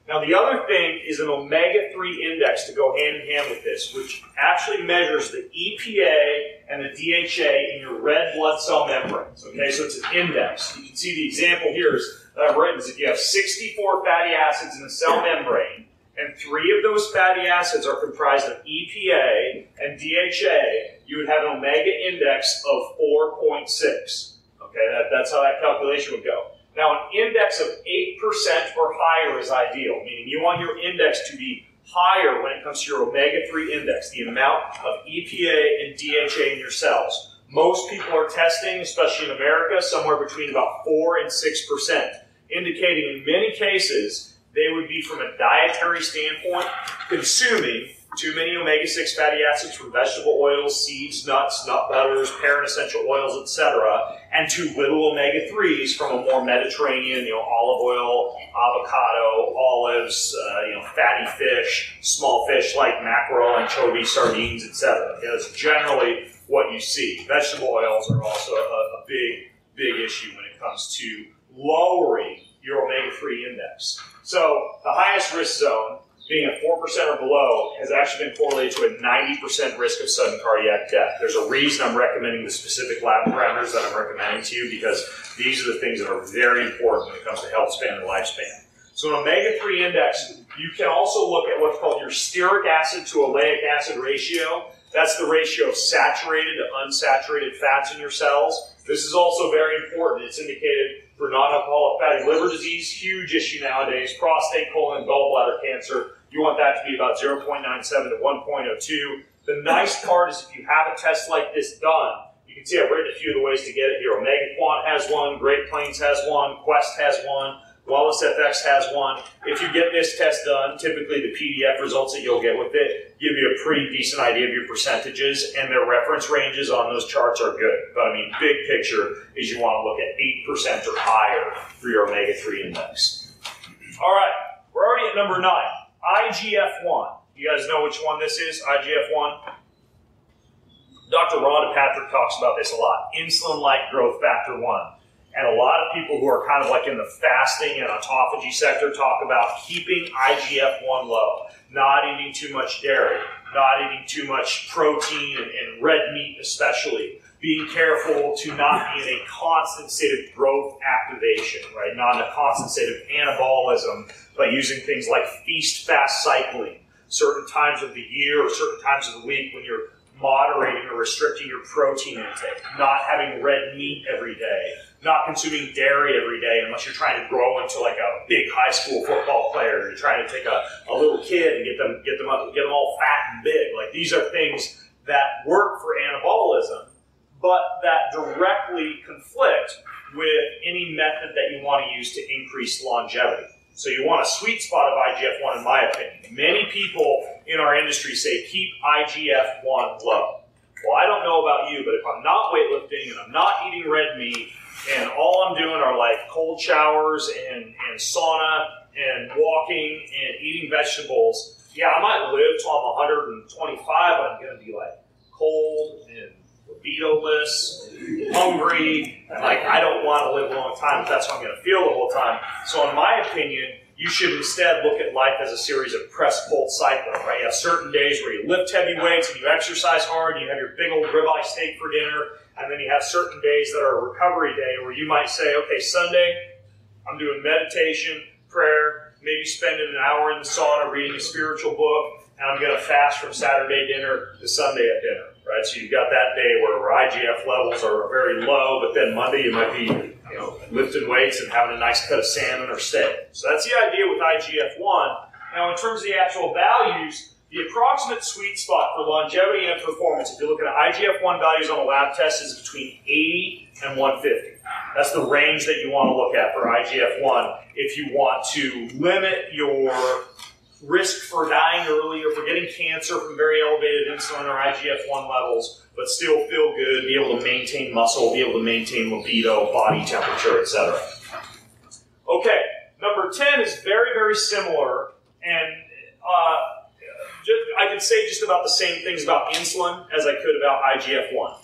Now, the other thing is an omega 3 index to go hand in hand with this, which actually measures the EPA and the DHA in your red blood cell membranes. Okay, so it's an index. You can see the example here is that I've written is if you have 64 fatty acids in the cell membrane, and three of those fatty acids are comprised of EPA and DHA, you would have an omega index of 4.6. Okay, that, that's how that calculation would go. Now, an index of 8% or higher is ideal, meaning you want your index to be higher when it comes to your omega-3 index, the amount of EPA and DHA in your cells. Most people are testing, especially in America, somewhere between about 4 and 6%, indicating in many cases they would be, from a dietary standpoint, consuming too many omega-6 fatty acids from vegetable oils, seeds, nuts, nut butters, parent essential oils, etc., and too little omega-3s from a more Mediterranean, you know, olive oil, avocado, olives, uh, you know, fatty fish, small fish like mackerel, anchovy, sardines, etc. That's generally what you see. Vegetable oils are also a, a big, big issue when it comes to lowering your omega-3 index. So the highest risk zone being at 4% or below has actually been correlated to a 90% risk of sudden cardiac death. There's a reason I'm recommending the specific lab parameters that I'm recommending to you because these are the things that are very important when it comes to health span and lifespan. So an omega-3 index, you can also look at what's called your stearic acid to oleic acid ratio. That's the ratio of saturated to unsaturated fats in your cells. This is also very important. It's indicated for non-alcoholic fatty liver disease, huge issue nowadays, prostate, colon, gallbladder cancer. You want that to be about 0.97 to 1.02. The nice part is if you have a test like this done, you can see I've written a few of the ways to get it here. Omega Quant has one, Great Plains has one, Quest has one, Wellness FX has one. If you get this test done, typically the PDF results that you'll get with it give you a pretty decent idea of your percentages, and their reference ranges on those charts are good. But I mean, big picture is you want to look at 8% or higher for your omega 3 index. All right, we're already at number nine. IGF-1. You guys know which one this is, IGF-1? Dr. Rhonda Patrick talks about this a lot. Insulin-like growth factor 1. And a lot of people who are kind of like in the fasting and autophagy sector talk about keeping IGF-1 low, not eating too much dairy, not eating too much protein and, and red meat especially, being careful to not be in a constant state of growth activation, right? Not in a constant state of anabolism, but using things like feast fast cycling, certain times of the year or certain times of the week when you're moderating or restricting your protein intake, not having red meat every day, not consuming dairy every day unless you're trying to grow into like a big high school football player. You're trying to take a, a little kid and get them get them up, get them all fat and big. Like these are things that work for anabolism, but that directly conflict with any method that you want to use to increase longevity. So you want a sweet spot of IGF-1 in my opinion. Many people in our industry say keep IGF-1 low. Well, I don't know about you, but if I'm not weightlifting and I'm not eating red meat and all I'm doing are like cold showers and, and sauna and walking and eating vegetables, yeah, I might live till I'm 125, but I'm going to be like cold and libido-less, hungry, and like I don't want to live a long time if that's how I'm going to feel the whole time. So, in my opinion, you should instead look at life as a series of press pull cycling, right? You have certain days where you lift heavy weights and you exercise hard, and you have your big old ribeye steak for dinner, and then you have certain days that are a recovery day where you might say, okay, Sunday, I'm doing meditation, prayer, maybe spending an hour in the sauna reading a spiritual book, and I'm going to fast from Saturday dinner to Sunday at dinner right? So you've got that day where, IGF levels are very low, but then Monday you might be, you know, lifting weights and having a nice cut of salmon or steak. So that's the idea with IGF-1. Now, in terms of the actual values, the approximate sweet spot for longevity and performance, if you look at IGF-1 values on a lab test, is between 80 and 150. That's the range that you want to look at for IGF-1 if you want to limit your risk for dying early or for getting cancer from very elevated insulin or IGF-1 levels, but still feel good, be able to maintain muscle, be able to maintain libido, body temperature, etc. Okay, number 10 is very, very similar, and uh, I could say just about the same things about insulin as I could about IGF-1.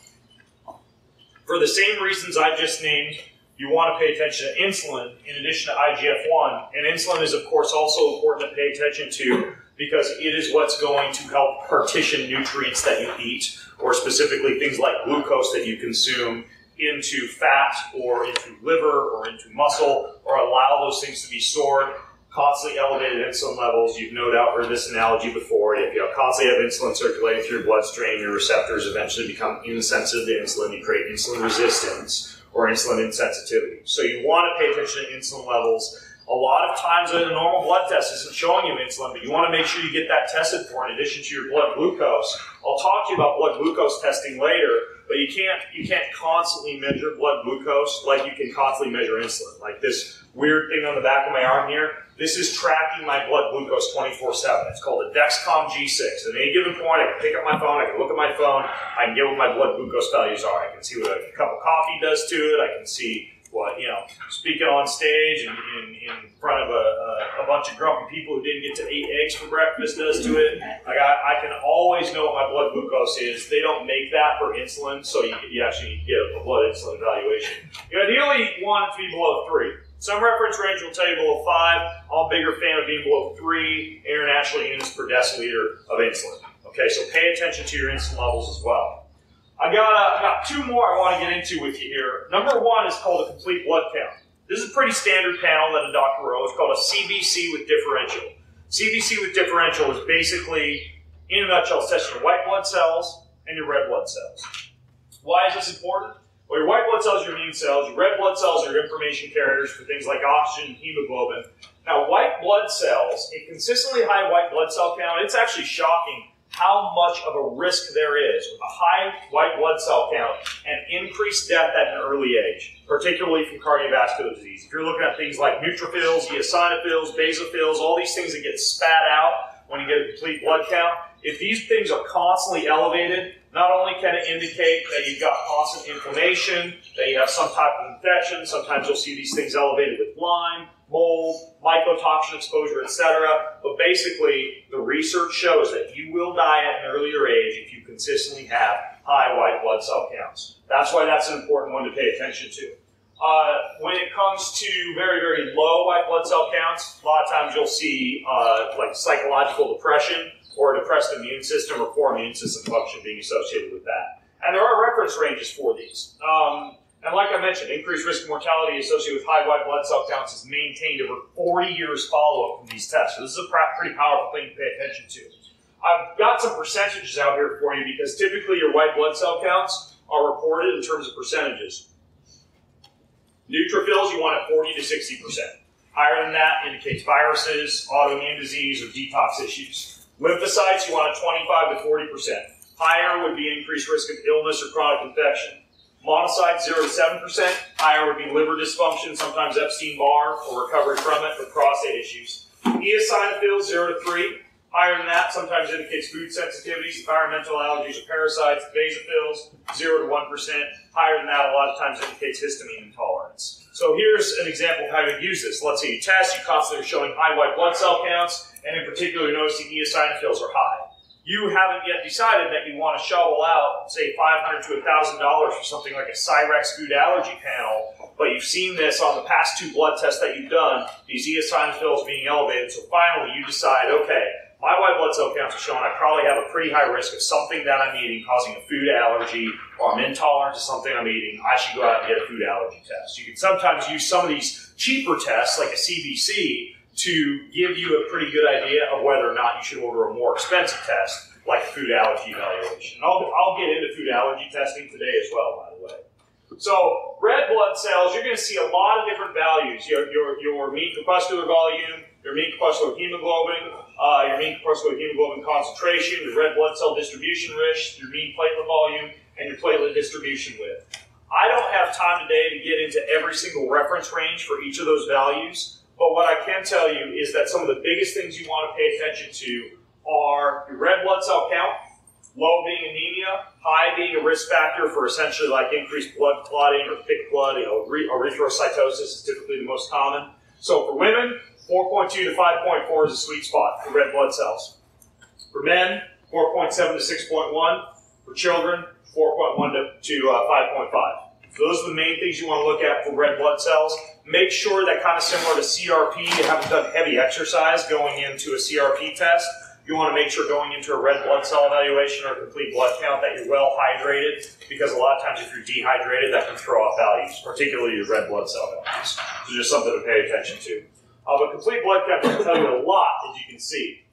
For the same reasons I just named, you want to pay attention to insulin in addition to IGF 1. And insulin is, of course, also important to pay attention to because it is what's going to help partition nutrients that you eat, or specifically things like glucose that you consume into fat or into liver or into muscle, or allow those things to be stored. Constantly elevated insulin levels, you've no doubt heard this analogy before. If you constantly have insulin circulating through your bloodstream, your receptors eventually become insensitive to insulin. You create insulin resistance or insulin insensitivity. So you want to pay attention to insulin levels a lot of times a normal blood test isn't showing you insulin, but you want to make sure you get that tested for in addition to your blood glucose. I'll talk to you about blood glucose testing later, but you can't you can't constantly measure blood glucose like you can constantly measure insulin. Like this weird thing on the back of my arm here, this is tracking my blood glucose 24-7. It's called a Dexcom G6. At any given point, I can pick up my phone, I can look at my phone, I can get what my blood glucose values are. I can see what a cup of coffee does to it, I can see what you know, speaking on stage and in, front of a, a, a, bunch of grumpy people who didn't get to eat eggs for breakfast does to it. Like I, I, can always know what my blood glucose is. They don't make that for insulin, so you, you actually get a blood insulin evaluation. You ideally want it to be below three. Some reference range will tell you below five. I'm a bigger fan of being below three international units per deciliter of insulin. Okay, so pay attention to your insulin levels as well. I got, uh, I got two more I want to get into with you here. Number one is called a complete blood count. This is a pretty standard panel that a doctor wrote. It's called a CBC with differential. CBC with differential is basically, in a nutshell, testing your white blood cells and your red blood cells. Why is this important? Well, your white blood cells are your immune cells. Your red blood cells are your information carriers for things like oxygen and hemoglobin. Now, white blood cells, a consistently high white blood cell count, it's actually shocking how much of a risk there is with a high white blood cell count and increased death at an early age, particularly from cardiovascular disease. If you're looking at things like neutrophils, eosinophils, basophils, all these things that get spat out when you get a complete blood count, if these things are constantly elevated, not only can it indicate that you've got constant inflammation, that you have some type of infection, sometimes you'll see these things elevated with Lyme, mold, mycotoxin exposure, etc. But basically, the research shows that you will die at an earlier age if you consistently have high white blood cell counts. That's why that's an important one to pay attention to. Uh, when it comes to very, very low white blood cell counts, a lot of times you'll see uh, like psychological depression or a depressed immune system or poor immune system function being associated with that. And there are reference ranges for these. Um, and like I mentioned, increased risk of mortality associated with high white blood cell counts is maintained over 40 years follow-up from these tests. So this is a pretty powerful thing to pay attention to. I've got some percentages out here for you because typically your white blood cell counts are reported in terms of percentages. Neutrophils, you want at 40 to 60%. Higher than that indicates viruses, autoimmune disease, or detox issues. Lymphocytes, you want at 25 to 40%. Higher would be increased risk of illness or chronic infection. Monocytes, 0 to 7%. Higher would be liver dysfunction, sometimes Epstein-Barr, or recovery from it, or prostate issues. Eosinophils, 0 to 3. Higher than that sometimes indicates food sensitivities, environmental allergies, or parasites. Basophils, 0 to 1%. Higher than that a lot of times indicates histamine intolerance. So here's an example of how you use this. Let's say you test, you constantly are showing high white blood cell counts, and in particular noticing eosinophils are high you haven't yet decided that you want to shovel out, say, 500 to $1,000 for something like a Cyrex food allergy panel, but you've seen this on the past two blood tests that you've done, these eosinophils being elevated, so finally you decide, okay, my white blood cell counts are showing I probably have a pretty high risk of something that I'm eating causing a food allergy, or I'm intolerant to something I'm eating, I should go out and get a food allergy test. You can sometimes use some of these cheaper tests, like a CBC, to give you a pretty good idea of whether or not you should order a more expensive test, like food allergy evaluation. And I'll, I'll get into food allergy testing today as well, by the way. So, red blood cells, you're going to see a lot of different values. Your, your, your mean corpuscular volume, your mean corpuscular hemoglobin, uh, your mean corpuscular hemoglobin concentration, your red blood cell distribution risk, your mean platelet volume, and your platelet distribution width. I don't have time today to get into every single reference range for each of those values. But what I can tell you is that some of the biggest things you want to pay attention to are your red blood cell count, low being anemia, high being a risk factor for essentially like increased blood clotting or thick blood. You know, erythrocytosis is typically the most common. So for women, 4.2 to 5.4 is a sweet spot for red blood cells. For men, 4.7 to 6.1. For children, 4.1 to, to uh, 5.5. So those are the main things you want to look at for red blood cells. Make sure that kind of similar to CRP, you haven't done heavy exercise going into a CRP test. You want to make sure going into a red blood cell evaluation or complete blood count that you're well hydrated because a lot of times if you're dehydrated, that can throw off values, particularly your red blood cell values. So just something to pay attention to. Uh, but complete blood count can tell you a lot, as you can see.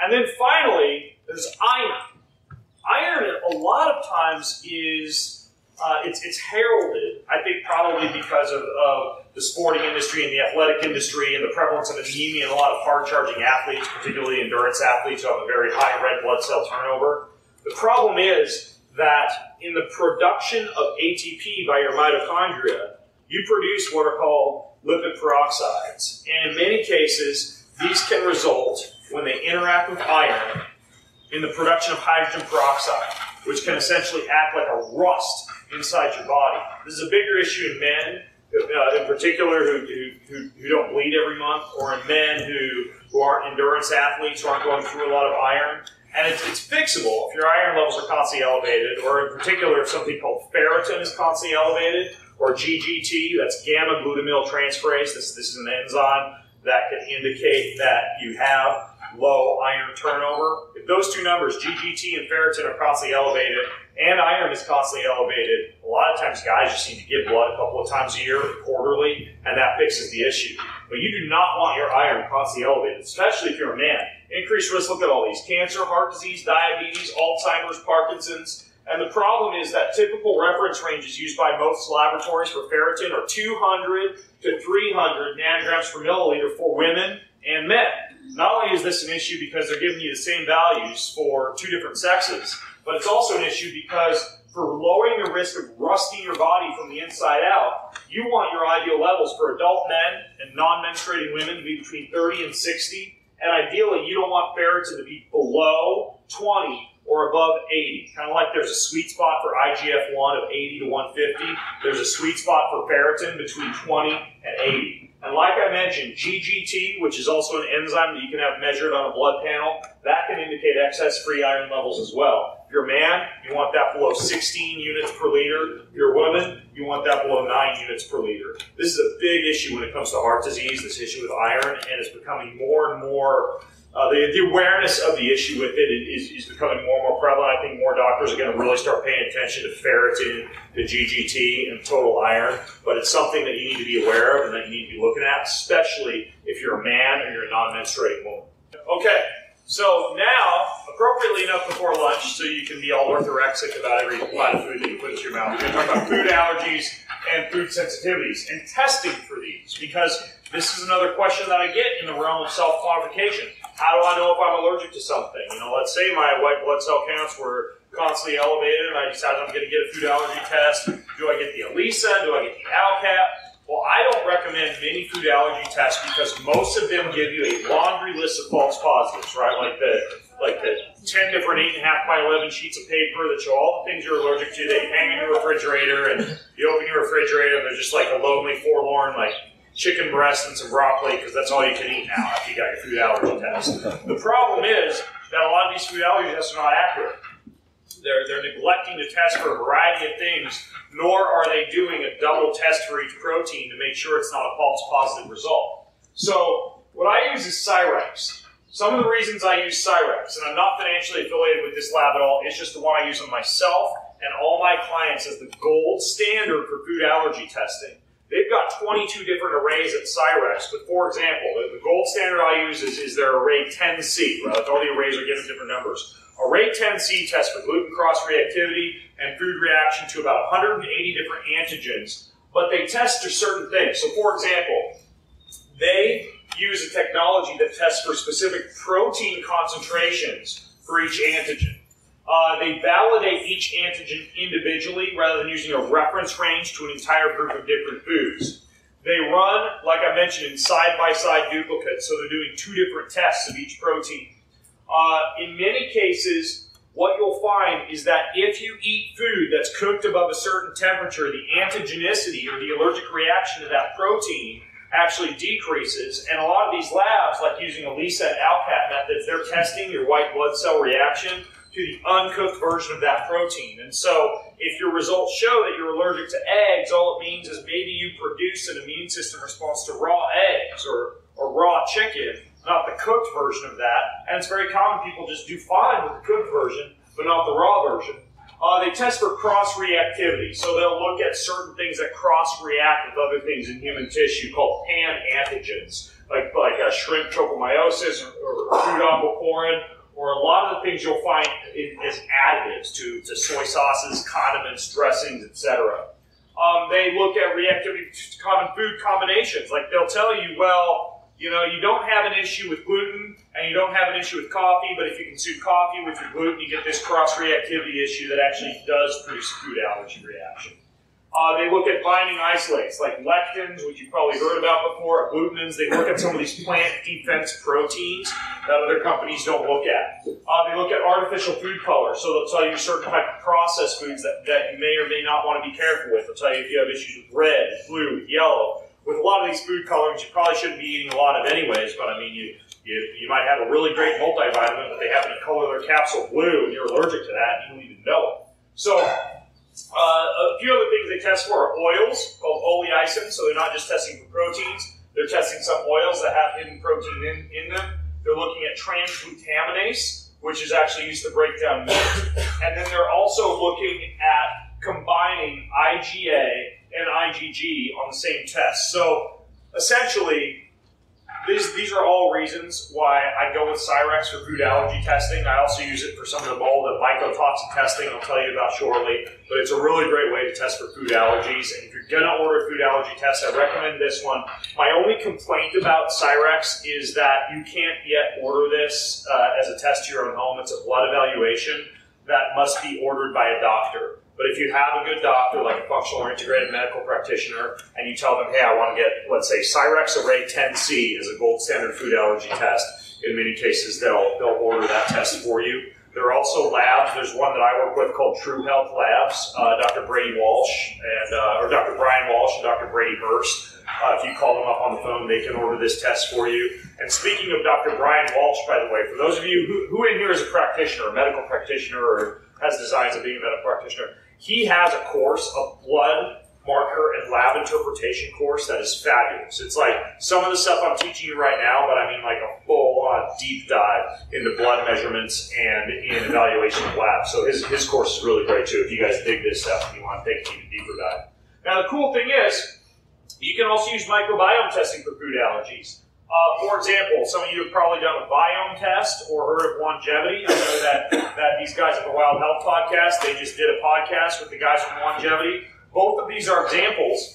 And then finally, there's iron. Iron, a lot of times, is uh, it's, it's heralded, I think, probably because of, of, the sporting industry and the athletic industry and the prevalence of anemia in a lot of hard charging athletes, particularly endurance athletes who have a very high red blood cell turnover. The problem is that in the production of ATP by your mitochondria, you produce what are called lipid peroxides. And in many cases, these can result, when they interact with iron, in the production of hydrogen peroxide, which can essentially act like a rust inside your body. This is a bigger issue in men, uh, in particular, who, who, who, don't bleed every month, or in men who, who aren't endurance athletes, who aren't going through a lot of iron. And it's, it's fixable if your iron levels are constantly elevated, or in particular, if something called ferritin is constantly elevated, or GGT, that's gamma glutamyl transferase. This, this is an enzyme that can indicate that you have low iron turnover. If those two numbers, GGT and ferritin, are constantly elevated, and iron is constantly elevated, a lot of times guys just need to get blood a couple of times a year, quarterly, and that fixes the issue. But you do not want your iron constantly elevated, especially if you're a man. Increased risk, look at all these cancer, heart disease, diabetes, Alzheimer's, Parkinson's. And the problem is that typical reference ranges used by most laboratories for ferritin are 200 to 300 nanograms per milliliter for women and men. Not only is this an issue because they're giving you the same values for two different sexes, but it's also an issue because for lowering the risk of rusting your body from the inside out, you want your ideal levels for adult men and non-menstruating women to be between 30 and 60, and ideally you don't want ferritin to be below 20 or above 80. Kind of like there's a sweet spot for IGF-1 of 80 to 150. There's a sweet spot for ferritin between 20 and 80. And like I mentioned, GGT, which is also an enzyme that you can have measured on a blood panel, that can indicate excess free iron levels as well. If you're a man, you want that below 16 units per liter. If you're a woman, you want that below 9 units per liter. This is a big issue when it comes to heart disease, this issue with iron, and it's becoming more and more uh, the, the, awareness of the issue with it is, is, becoming more and more prevalent. I think more doctors are going to really start paying attention to ferritin, to GGT, and total iron. But it's something that you need to be aware of and that you need to be looking at, especially if you're a man or you're a non-menstruating woman. Okay, so now, appropriately enough before lunch, so you can be all orthorexic about every bite of food that you put into your mouth, we're going to talk about food allergies and food sensitivities and testing for these because this is another question that I get in the realm of self-quantification. How do I know if I'm allergic to something? You know, let's say my white blood cell counts were constantly elevated and I decided I'm going to get a food allergy test. Do I get the ELISA? Do I get the ALCAT? Well, I don't recommend many food allergy tests because most of them give you a laundry list of false positives, right? Like the like the 10 different 8.5 by 11 sheets of paper that show all the things you're allergic to that you hang in your refrigerator and you open your refrigerator and there's just like a lonely, forlorn, like chicken breast and some broccoli because that's all you can eat now after you got your food allergy test. The problem is that a lot of these food allergy tests are not accurate. They're, they're neglecting to test for a variety of things, nor are they doing a double test for each protein to make sure it's not a false positive result. So, what I use is Cyrex. Some of the reasons I use Cyrex, and I'm not financially affiliated with this lab at all, it's just the one I use on myself and all my clients as the gold standard for food allergy testing. They've got 22 different arrays at Cyrex, but for example, the, gold standard I use is, is their array 10C. Right? All the arrays are given different numbers. Array 10C tests for gluten cross reactivity and food reaction to about 180 different antigens, but they test for certain things. So, for example, they use a technology that tests for specific protein concentrations for each antigen. Uh, they validate each antigen individually rather than using a reference range to an entire group of different foods. They run, like I mentioned, in side-by-side duplicates, so they're doing two different tests of each protein. Uh, in many cases, what you'll find is that if you eat food that's cooked above a certain temperature, the antigenicity or the allergic reaction to that protein actually decreases. And a lot of these labs, like using ELISA and ALCAT methods, they're testing your white blood cell reaction to the uncooked version of that protein. And so, if your results show that you're allergic to eggs, all it means is maybe you produce an immune system response to raw eggs or, or raw chicken, not the cooked version of that. And it's very common people just do fine with the cooked version, but not the raw version. Uh, they test for cross reactivity, so they'll look at certain things that cross react with other things in human tissue called pan antigens, like like a shrimp tropomyosin or, or aquaporin, or a lot of the things you'll find in, as additives to, to soy sauces, condiments, dressings, etc. Um, they look at reactivity to common food combinations. Like they'll tell you, well, you know, you don't have an issue with gluten and you don't have an issue with coffee, but if you consume coffee with your gluten, you get this cross reactivity issue that actually does produce a food allergy reaction. Uh, they look at binding isolates like lectins, which you've probably heard about before, glutenins. They look at some of these plant defense proteins that other companies don't look at. Uh, they look at artificial food colors, so they'll tell you certain type of processed foods that, that you may or may not want to be careful with. They'll tell you if you have issues with red, blue, yellow. With a lot of these food colorings, you probably shouldn't be eating a lot of anyways, but I mean, you, you, you might have a really great multivitamin, but they happen to color their capsule blue, and you're allergic to that, and you don't even know it. So uh, a few other things they test for are oils called oleosins, so they're not just testing for proteins, they're testing some oils that have hidden protein in, in them. They're looking at transglutaminase, which is actually used to break down meat. And then they're also looking at combining IgA and IgG on the same test. So essentially, these, these are all reasons why I go with Cyrex for food allergy testing. I also use it for some of the mold and mycotoxin testing I'll tell you about shortly. But it's a really great way to test for food allergies. And if you're going to order a food allergy test, I recommend this one. My only complaint about Cyrex is that you can't yet order this uh, as a test to your own home. It's a blood evaluation that must be ordered by a doctor. But if you have a good doctor, like a functional or integrated medical practitioner, and you tell them, hey, I want to get, let's say, Cyrex Array 10C is a gold standard food allergy test, in many cases they'll, they'll order that test for you. There are also labs. There's one that I work with called True Health Labs. Uh, Dr. Brady Walsh and uh, or Dr. Brian Walsh and Dr. Brady Hurst. Uh, if you call them up on the phone, they can order this test for you. And speaking of Dr. Brian Walsh, by the way, for those of you who, who in here is a practitioner, a medical practitioner, or has designs of being a medical practitioner, he has a course, a blood marker and lab interpretation course that is fabulous. It's like some of the stuff I'm teaching you right now, but I mean like a full on deep dive into blood measurements and in evaluation of labs. So his, his course is really great too if you guys dig this stuff and you want to take an even deeper dive. Now the cool thing is, you can also use microbiome testing for food allergies. Uh, for example, some of you have probably done a Viome test or heard of Onegevity. I know that, that these guys at the Wild Health Podcast, they just did a podcast with the guys from Onegevity. Both of these are examples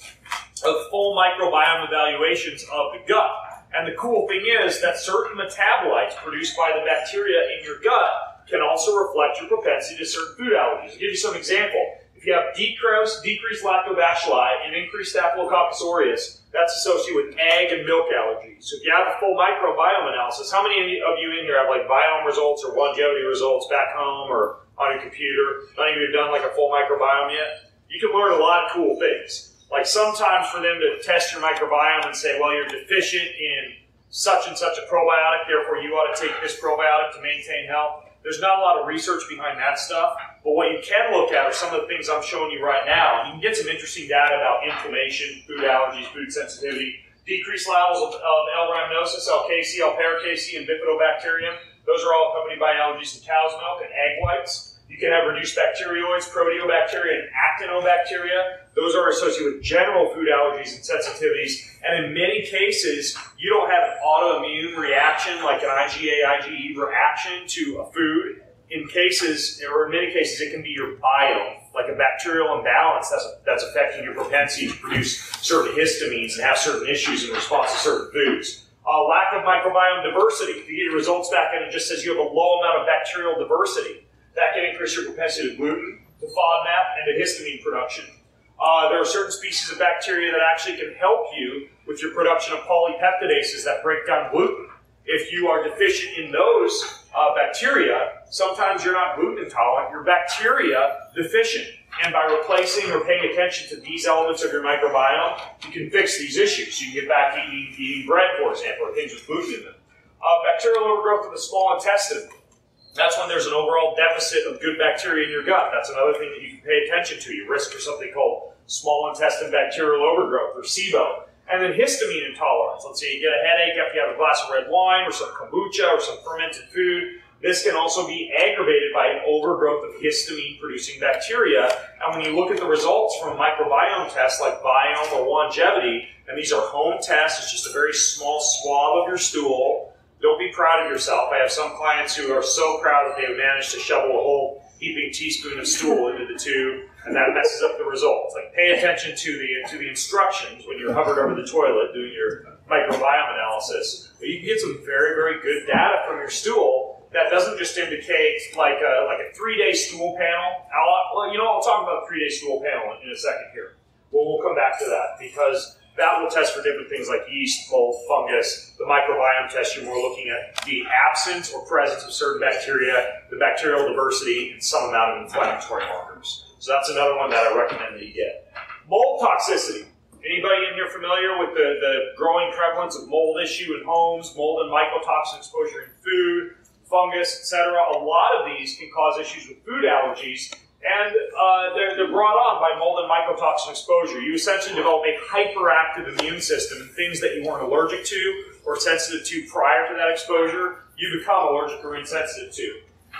of full microbiome evaluations of the gut. And the cool thing is that certain metabolites produced by the bacteria in your gut can also reflect your propensity to certain food allergies. I'll give you some example. If you have decreased, decreased lactobacilli and increased Staphylococcus aureus, that's associated with egg and milk allergies. So if you have a full microbiome analysis, how many of you in here have like Viome results or Onegevity results back home or on your computer? None of you have done like a full microbiome yet? You can learn a lot of cool things. Like sometimes for them to test your microbiome and say, well, you're deficient in such and such a probiotic, therefore you ought to take this probiotic to maintain health. There's not a lot of research behind that stuff, but what you can look at are some of the things I'm showing you right now. You can get some interesting data about inflammation, food allergies, food sensitivity, decreased levels of, of L. rhamnosus, L. casei, L. paracasei, and bifidobacterium. Those are all accompanied by allergies to cow's milk and egg whites. You can have reduced bacteroids, proteobacteria, and actinobacteria. Those are associated with general food allergies and sensitivities. And in many cases, you don't have an autoimmune reaction like an IgA, IgE reaction to a food. In cases, or in many cases, it can be your biome, like a bacterial imbalance that's, that's affecting your propensity to produce certain histamines and have certain issues in response to certain foods. Uh, lack of microbiome diversity. If you get your results back and it just says you have a low amount of bacterial diversity, that can increase your propensity to gluten, to FODMAP, and to histamine production. Uh, there are certain species of bacteria that actually can help you with your production of polypeptidases that break down gluten. If you are deficient in those uh, bacteria, sometimes you're not gluten intolerant, you're bacteria deficient. And by replacing or paying attention to these elements of your microbiome, you can fix these issues. You can get back to eating, eating bread, for example, or things with gluten in them. Uh, bacterial overgrowth of the small intestine that's when there's an overall deficit of good bacteria in your gut. That's another thing that you can pay attention to. You risk for something called small intestine bacterial overgrowth or SIBO. And then histamine intolerance. Let's say you get a headache after you have a glass of red wine or some kombucha or some fermented food. This can also be aggravated by an overgrowth of histamine producing bacteria. And when you look at the results from microbiome tests like Viome or Onegevity, and these are home tests, it's just a very small swab of your stool. Don't be proud of yourself. I have some clients who are so proud that they have managed to shovel a whole heaping teaspoon of stool into the tube, and that messes up the results. Like pay attention to the to the instructions when you're hovered over the toilet doing your microbiome analysis. But you can get some very, very good data from your stool that doesn't just indicate like a, like a three day stool panel. I'll, well, you know, I'll talk about the three day stool panel in, in a second here. Well, we'll come back to that because that will test for different things like yeast, mold, fungus. The microbiome test, you're more looking at the absence or presence of certain bacteria, the bacterial diversity, and some amount of inflammatory markers. So that's another one that I recommend that you get. Mold toxicity. Anybody in here familiar with the, the growing prevalence of mold issue in homes, mold and mycotoxin exposure in food, fungus, etc. A lot of these can cause issues with food allergies, and uh, they're, they're brought on by mold and mycotoxin exposure. You essentially develop a hyperactive immune system, and things that you weren't allergic to or sensitive to prior to that exposure, you become allergic or insensitive to.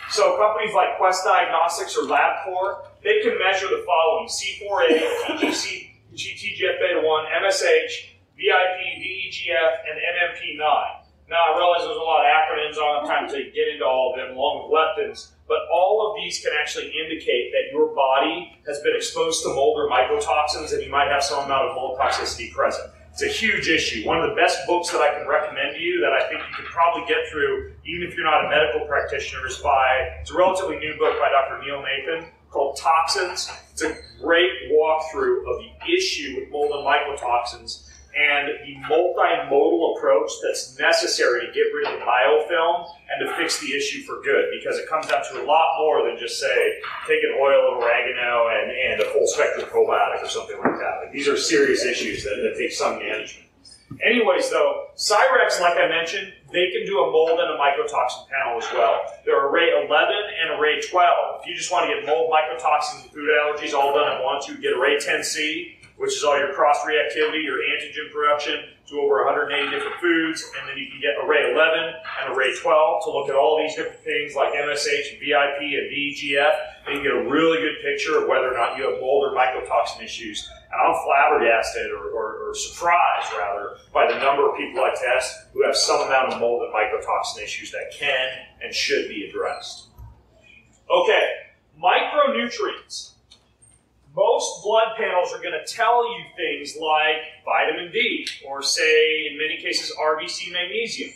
So companies like Quest Diagnostics or LabCorp, they can measure the following: C4A, TGC, TGF-beta1, MSH, VIP, VEGF, and MMP9. Now, I realize there's a lot of acronyms. Have time to get into all of them, along with leptins, but all of these can actually indicate that your body has been exposed to mold or mycotoxins and you might have some amount of mold toxicity present. It's a huge issue. One of the best books that I can recommend to you that I think you could probably get through, even if you're not a medical practitioner, is by, it's a relatively new book by Dr. Neil Nathan called Toxins. It's a great walkthrough of the issue with mold and mycotoxins and the multimodal approach that's necessary to get rid of the biofilm and to fix the issue for good because it comes down to a lot more than just say take an oil of oregano and, and a full spectrum probiotic or something like that. Like these are serious issues that, that take some management. Anyways, though, Cyrex, like I mentioned, they can do a mold and a mycotoxin panel as well. There are array 11 and array 12. If you just want to get mold, mycotoxins, and food allergies all done at once, you get array 10C which is all your cross reactivity, your antigen production to over 180 different foods, and then you can get array 11 and array 12 to look at all these different things like MSH, VIP, and VEGF, and you get a really good picture of whether or not you have mold or mycotoxin issues. And I'm flabbergasted or, or, or surprised, rather, by the number of people I test who have some amount of mold and mycotoxin issues that can and should be addressed. Okay, micronutrients most blood panels are going to tell you things like vitamin D, or say, in many cases, RBC magnesium.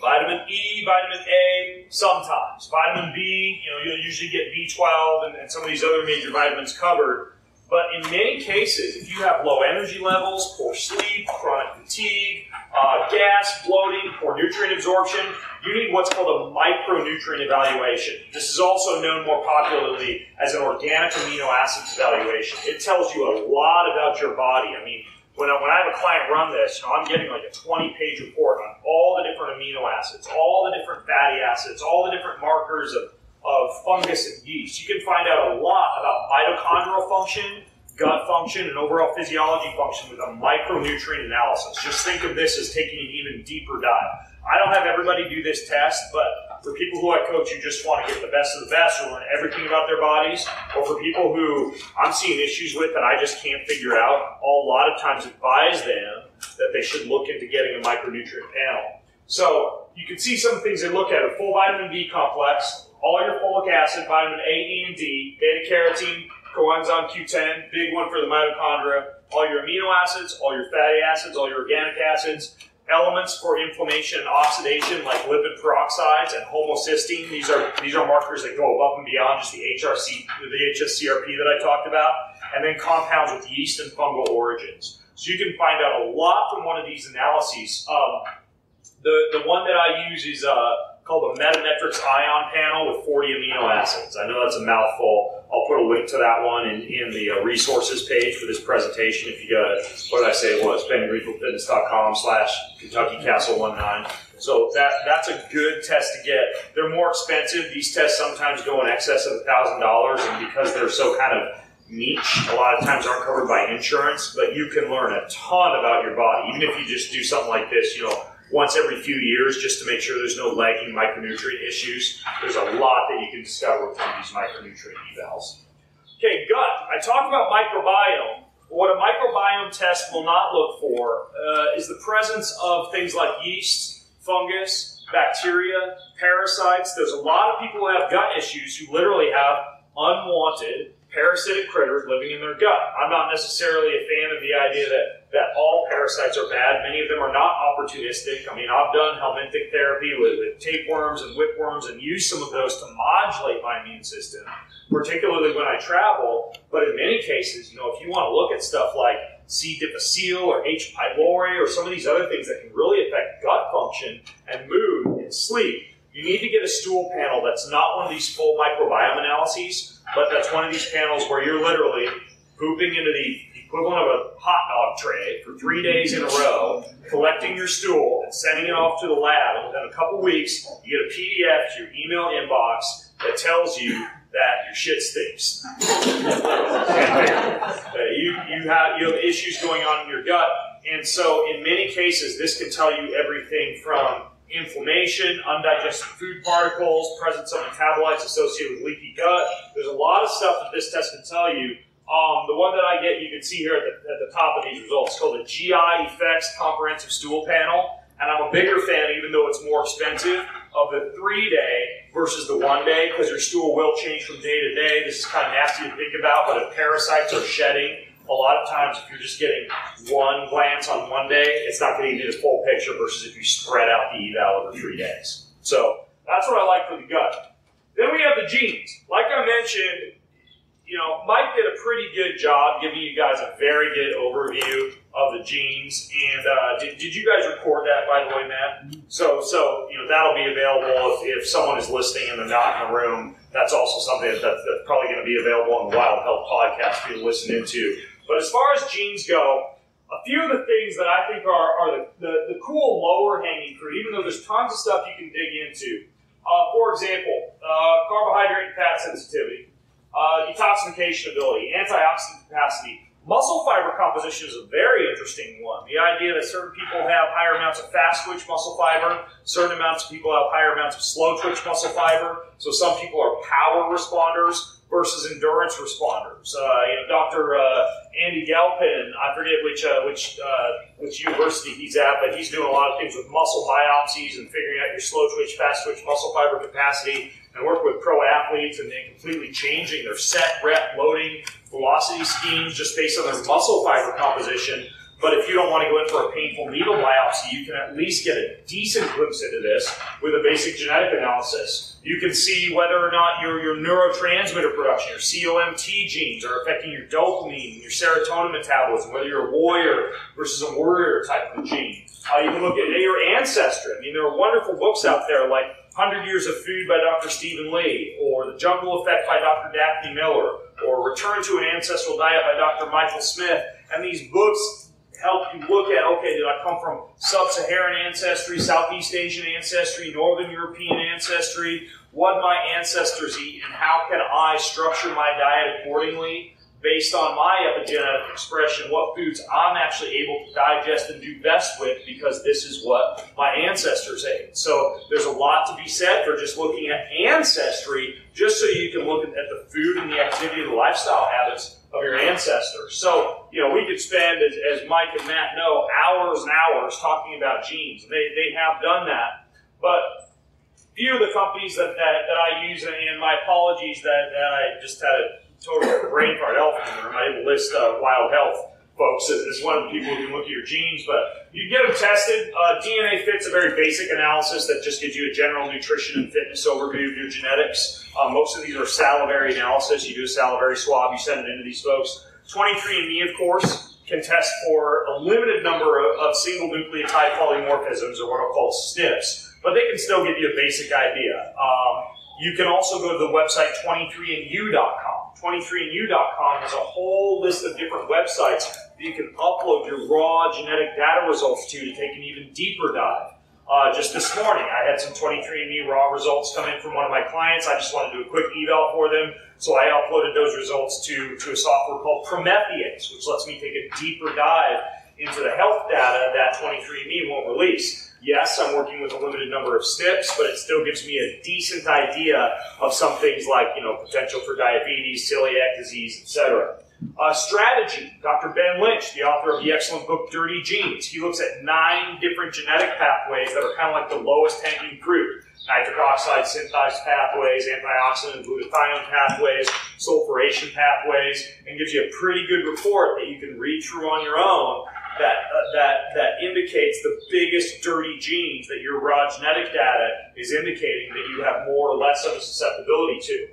Vitamin E, vitamin A, sometimes. Vitamin B, you know, you'll usually get B12 and, and some of these other major vitamins covered. But in many cases, if you have low energy levels, poor sleep, chronic fatigue, uh, gas, bloating, poor nutrient absorption, you need what's called a micronutrient evaluation. This is also known more popularly as an organic amino acids evaluation. It tells you a lot about your body. I mean, when I, when I have a client run this, you know, I'm getting like a 20 page report on all the different amino acids, all the different fatty acids, all the different markers of of fungus and yeast. You can find out a lot about mitochondrial function, gut function, and overall physiology function with a micronutrient analysis. Just think of this as taking an even deeper dive. I don't have everybody do this test, but for people who I coach who just want to get the best of the best or learn everything about their bodies, or for people who I'm seeing issues with that I just can't figure out, I'll a lot of times advise them that they should look into getting a micronutrient panel. So you can see some things they look at a full vitamin B complex, all your folic acid, vitamin A, E, and D, beta carotene, coenzyme Q10, big one for the mitochondria, all your amino acids, all your fatty acids, all your organic acids, elements for inflammation and oxidation like lipid peroxides and homocysteine. These are these are markers that go above and beyond just the HRC, the HSCRP that I talked about, and then compounds with yeast and fungal origins. So you can find out a lot from one of these analyses. Um, the the one that I use is uh, called the Metametrix Ion Panel with 40 amino acids. I know that's a mouthful. I'll put a link to that one in, in the uh, resources page for this presentation. If you go to, what did I say it was, bengreenfieldfitness.com slash Kentucky Castle 19. So that that's a good test to get. They're more expensive. These tests sometimes go in excess of thousand dollars, and because they're so kind of niche, a lot of times aren't covered by insurance. But you can learn a ton about your body, even if you just do something like this. You know, once every few years, just to make sure there's no lagging micronutrient issues. There's a lot that you can discover from these micronutrient evals. Okay, gut. I talked about microbiome. What a microbiome test will not look for uh, is the presence of things like yeast fungus, bacteria, parasites. There's a lot of people who have gut issues who literally have unwanted parasitic critters living in their gut. I'm not necessarily a fan of the idea that, that all parasites are bad. Many of them are not opportunistic. I mean, I've done helminthic therapy with, with tapeworms and whipworms and used some of those to modulate my immune system, particularly when I travel. But in many cases, you know, if you want to look at stuff like C. difficile or H. pylori or some of these other things that can really affect gut function and mood and sleep, you need to get a stool panel that's not one of these full microbiome analyses, but that's one of these panels where you're literally pooping into the equivalent of a hot dog tray for three days in a row, collecting your stool and sending it off to the lab. And within a couple weeks, you get a PDF to your email inbox that tells you that your shit stinks. you, you, have, you have issues going on in your gut. And so, in many cases, this can tell you everything from inflammation, undigested food particles, presence of metabolites associated with leaky gut. There's a lot of stuff that this test can tell you. Um, the one that I get, you can see here at the, at the top of these results, called the GI Effects Comprehensive Stool Panel. And I'm a bigger fan, even though it's more expensive, of the three day versus the one day because your stool will change from day to day. This is kind of nasty to think about, but if parasites are shedding, a lot of times if you're just getting one glance on one day, it's not going to give you the full picture versus if you spread out the eval over three days. So that's what I like for the gut. Then we have the genes. Like I mentioned, you know, Mike did a pretty good job giving you guys a very good overview of the genes. And uh, did, did you guys record that, by the way, Matt? So, so you know that'll be available if, if someone is listening and they're not in the room. That's also something that, that's, probably going to be available on the Wild Health podcast for you to listen into. But as far as genes go, a few of the things that I think are, are the, the, the cool lower hanging fruit, even though there's tons of stuff you can dig into. Uh, for example, uh, carbohydrate and fat sensitivity, uh, detoxification ability, antioxidant capacity, Muscle fiber composition is a very interesting one. The idea that certain people have higher amounts of fast twitch muscle fiber, certain amounts of people have higher amounts of slow twitch muscle fiber. So some people are power responders versus endurance responders. Uh, you know, Dr. Uh, Andy Galpin, I forget which uh, which uh, which university he's at, but he's doing a lot of things with muscle biopsies and figuring out your slow twitch, fast twitch muscle fiber capacity and work with pro athletes and then completely changing their set, rep, loading, velocity schemes just based on their muscle fiber composition. But if you don't want to go in for a painful needle biopsy, you can at least get a decent glimpse into this with a basic genetic analysis. You can see whether or not your, your neurotransmitter production, your COMT genes, are affecting your dopamine, and your serotonin metabolism, whether you're a warrior versus a warrior type of gene. Uh, you can look at your ancestry. I mean, there are wonderful books out there like 100 Years of Food by Dr. Stephen Lee, or The Jungle Effect by Dr. Daphne Miller, or Return to an Ancestral Diet by Dr. Michael Smith. And these books help you look at okay, did I come from sub Saharan ancestry, Southeast Asian ancestry, Northern European ancestry? What my ancestors eat, and how can I structure my diet accordingly? Based on my epigenetic expression, what foods I'm actually able to digest and do best with because this is what my ancestors ate. So there's a lot to be said for just looking at ancestry, just so you can look at the food and the activity and the lifestyle habits of your ancestors. So, you know, we could spend, as, as Mike and Matt know, hours and hours talking about genes. They, they have done that. But few of the companies that, that, that I use, and my apologies that, that I just had a total brain fart elephant in the room. I didn't list uh, Wild Health folks as, as, one of the people who can look at your genes, but you get them tested. Uh, DNA Fit's a very basic analysis that just gives you a general nutrition and fitness overview of your genetics. Uh, most of these are salivary analysis. You do a salivary swab, you send it into these folks. 23andMe, of course, can test for a limited number of, of single nucleotide polymorphisms, or what are called SNPs, but they can still give you a basic idea. Um, you can also go to the website 23andU.com 23andU.com has a whole list of different websites that you can upload your raw genetic data results to to take an even deeper dive. Uh, just this morning, I had some 23andMe raw results come in from one of my clients. I just wanted to do a quick eval for them. So I uploaded those results to, to a software called Promethease, which lets me take a deeper dive into the health data that 23andMe won't release. Yes, I'm working with a limited number of SNPs, but it still gives me a decent idea of some things like, you know, potential for diabetes, celiac disease, etc. Uh, strategy. Dr. Ben Lynch, the author of the excellent book Dirty Genes, he looks at nine different genetic pathways that are kind of like the lowest hanging fruit. Nitric oxide synthase pathways, antioxidant glutathione pathways, sulfuration pathways, and gives you a pretty good report that you can read through on your own that, uh, that, that indicates the biggest dirty genes that your raw genetic data is indicating that you have more or less of a susceptibility to.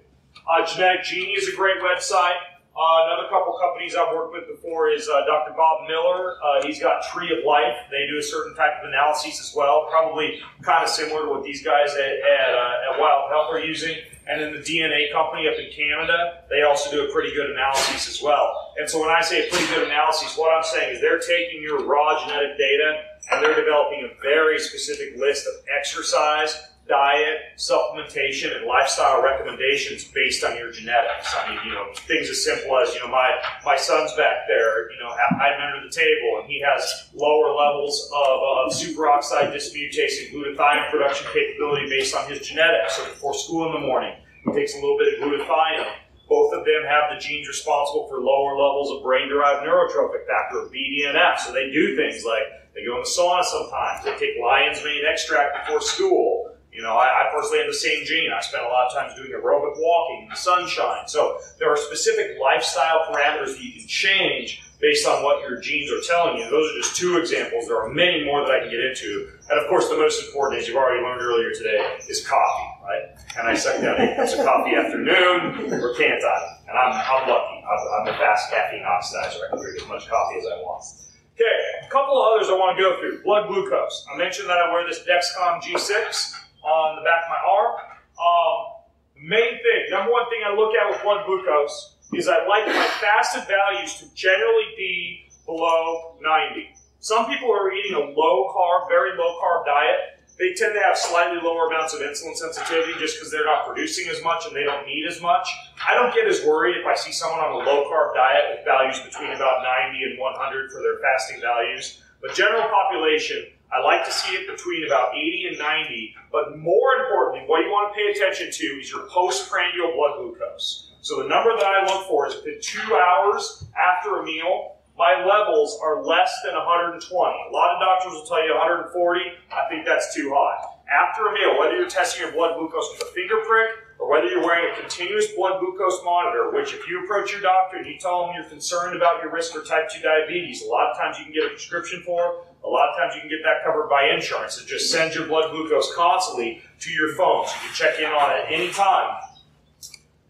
Uh, Genetic Genie is a great website. Uh, another couple companies I've worked with before is uh, Dr. Bob Miller. Uh, he's got Tree of Life. They do a certain type of analyses as well, probably kind of similar to what these guys at, at, uh, at Wild Health are using. And then the DNA company up in Canada, they also do a pretty good analysis as well. And so when I say a pretty good analysis, what I'm saying is they're taking your raw genetic data and they're developing a very specific list of exercise diet, supplementation, and lifestyle recommendations based on your genetics. I mean, you know, things as simple as, you know, my, my son's back there, you know, I'm under the table, and he has lower levels of, of superoxide dismutase and glutathione production capability based on his genetics. So before school in the morning, he takes a little bit of glutathione. Both of them have the genes responsible for lower levels of brain-derived neurotrophic factor, BDNF. So they do things like they go in the sauna sometimes. They take lion's mane extract before school. You know, I, I, personally have the same gene. I spend a lot of times doing aerobic walking in the sunshine. So there are specific lifestyle parameters that you can change based on what your genes are telling you. Those are just two examples. There are many more that I can get into. And of course, the most important, as you've already learned earlier today, is coffee, right? Can I suck down eight cups of coffee afternoon, or can't I? And I'm, I'm lucky. I'm, I'm a fast caffeine oxidizer. I can drink as much coffee as I want. Okay, a couple of others I want to go through. Blood glucose. I mentioned that I wear this Dexcom G6 on the back of my arm. Um, main thing, number one thing I look at with blood glucose is I like my fasted values to generally be below 90. Some people who are eating a low carb, very low carb diet. They tend to have slightly lower amounts of insulin sensitivity just because they're not producing as much and they don't need as much. I don't get as worried if I see someone on a low carb diet with values between about 90 and 100 for their fasting values. But general population, I like to see it between about 80 and 90, but more importantly, what you want to pay attention to is your postprandial blood glucose. So the number that I look for is within two hours after a meal, my levels are less than 120. A lot of doctors will tell you 140. I think that's too high. After a meal, whether you're testing your blood glucose with a finger prick or whether you're wearing a continuous blood glucose monitor, which if you approach your doctor and you tell them you're concerned about your risk for type 2 diabetes, a lot of times you can get a prescription for a lot of times you can get that covered by insurance. It just sends your blood glucose constantly to your phone, so you can check in on it any time.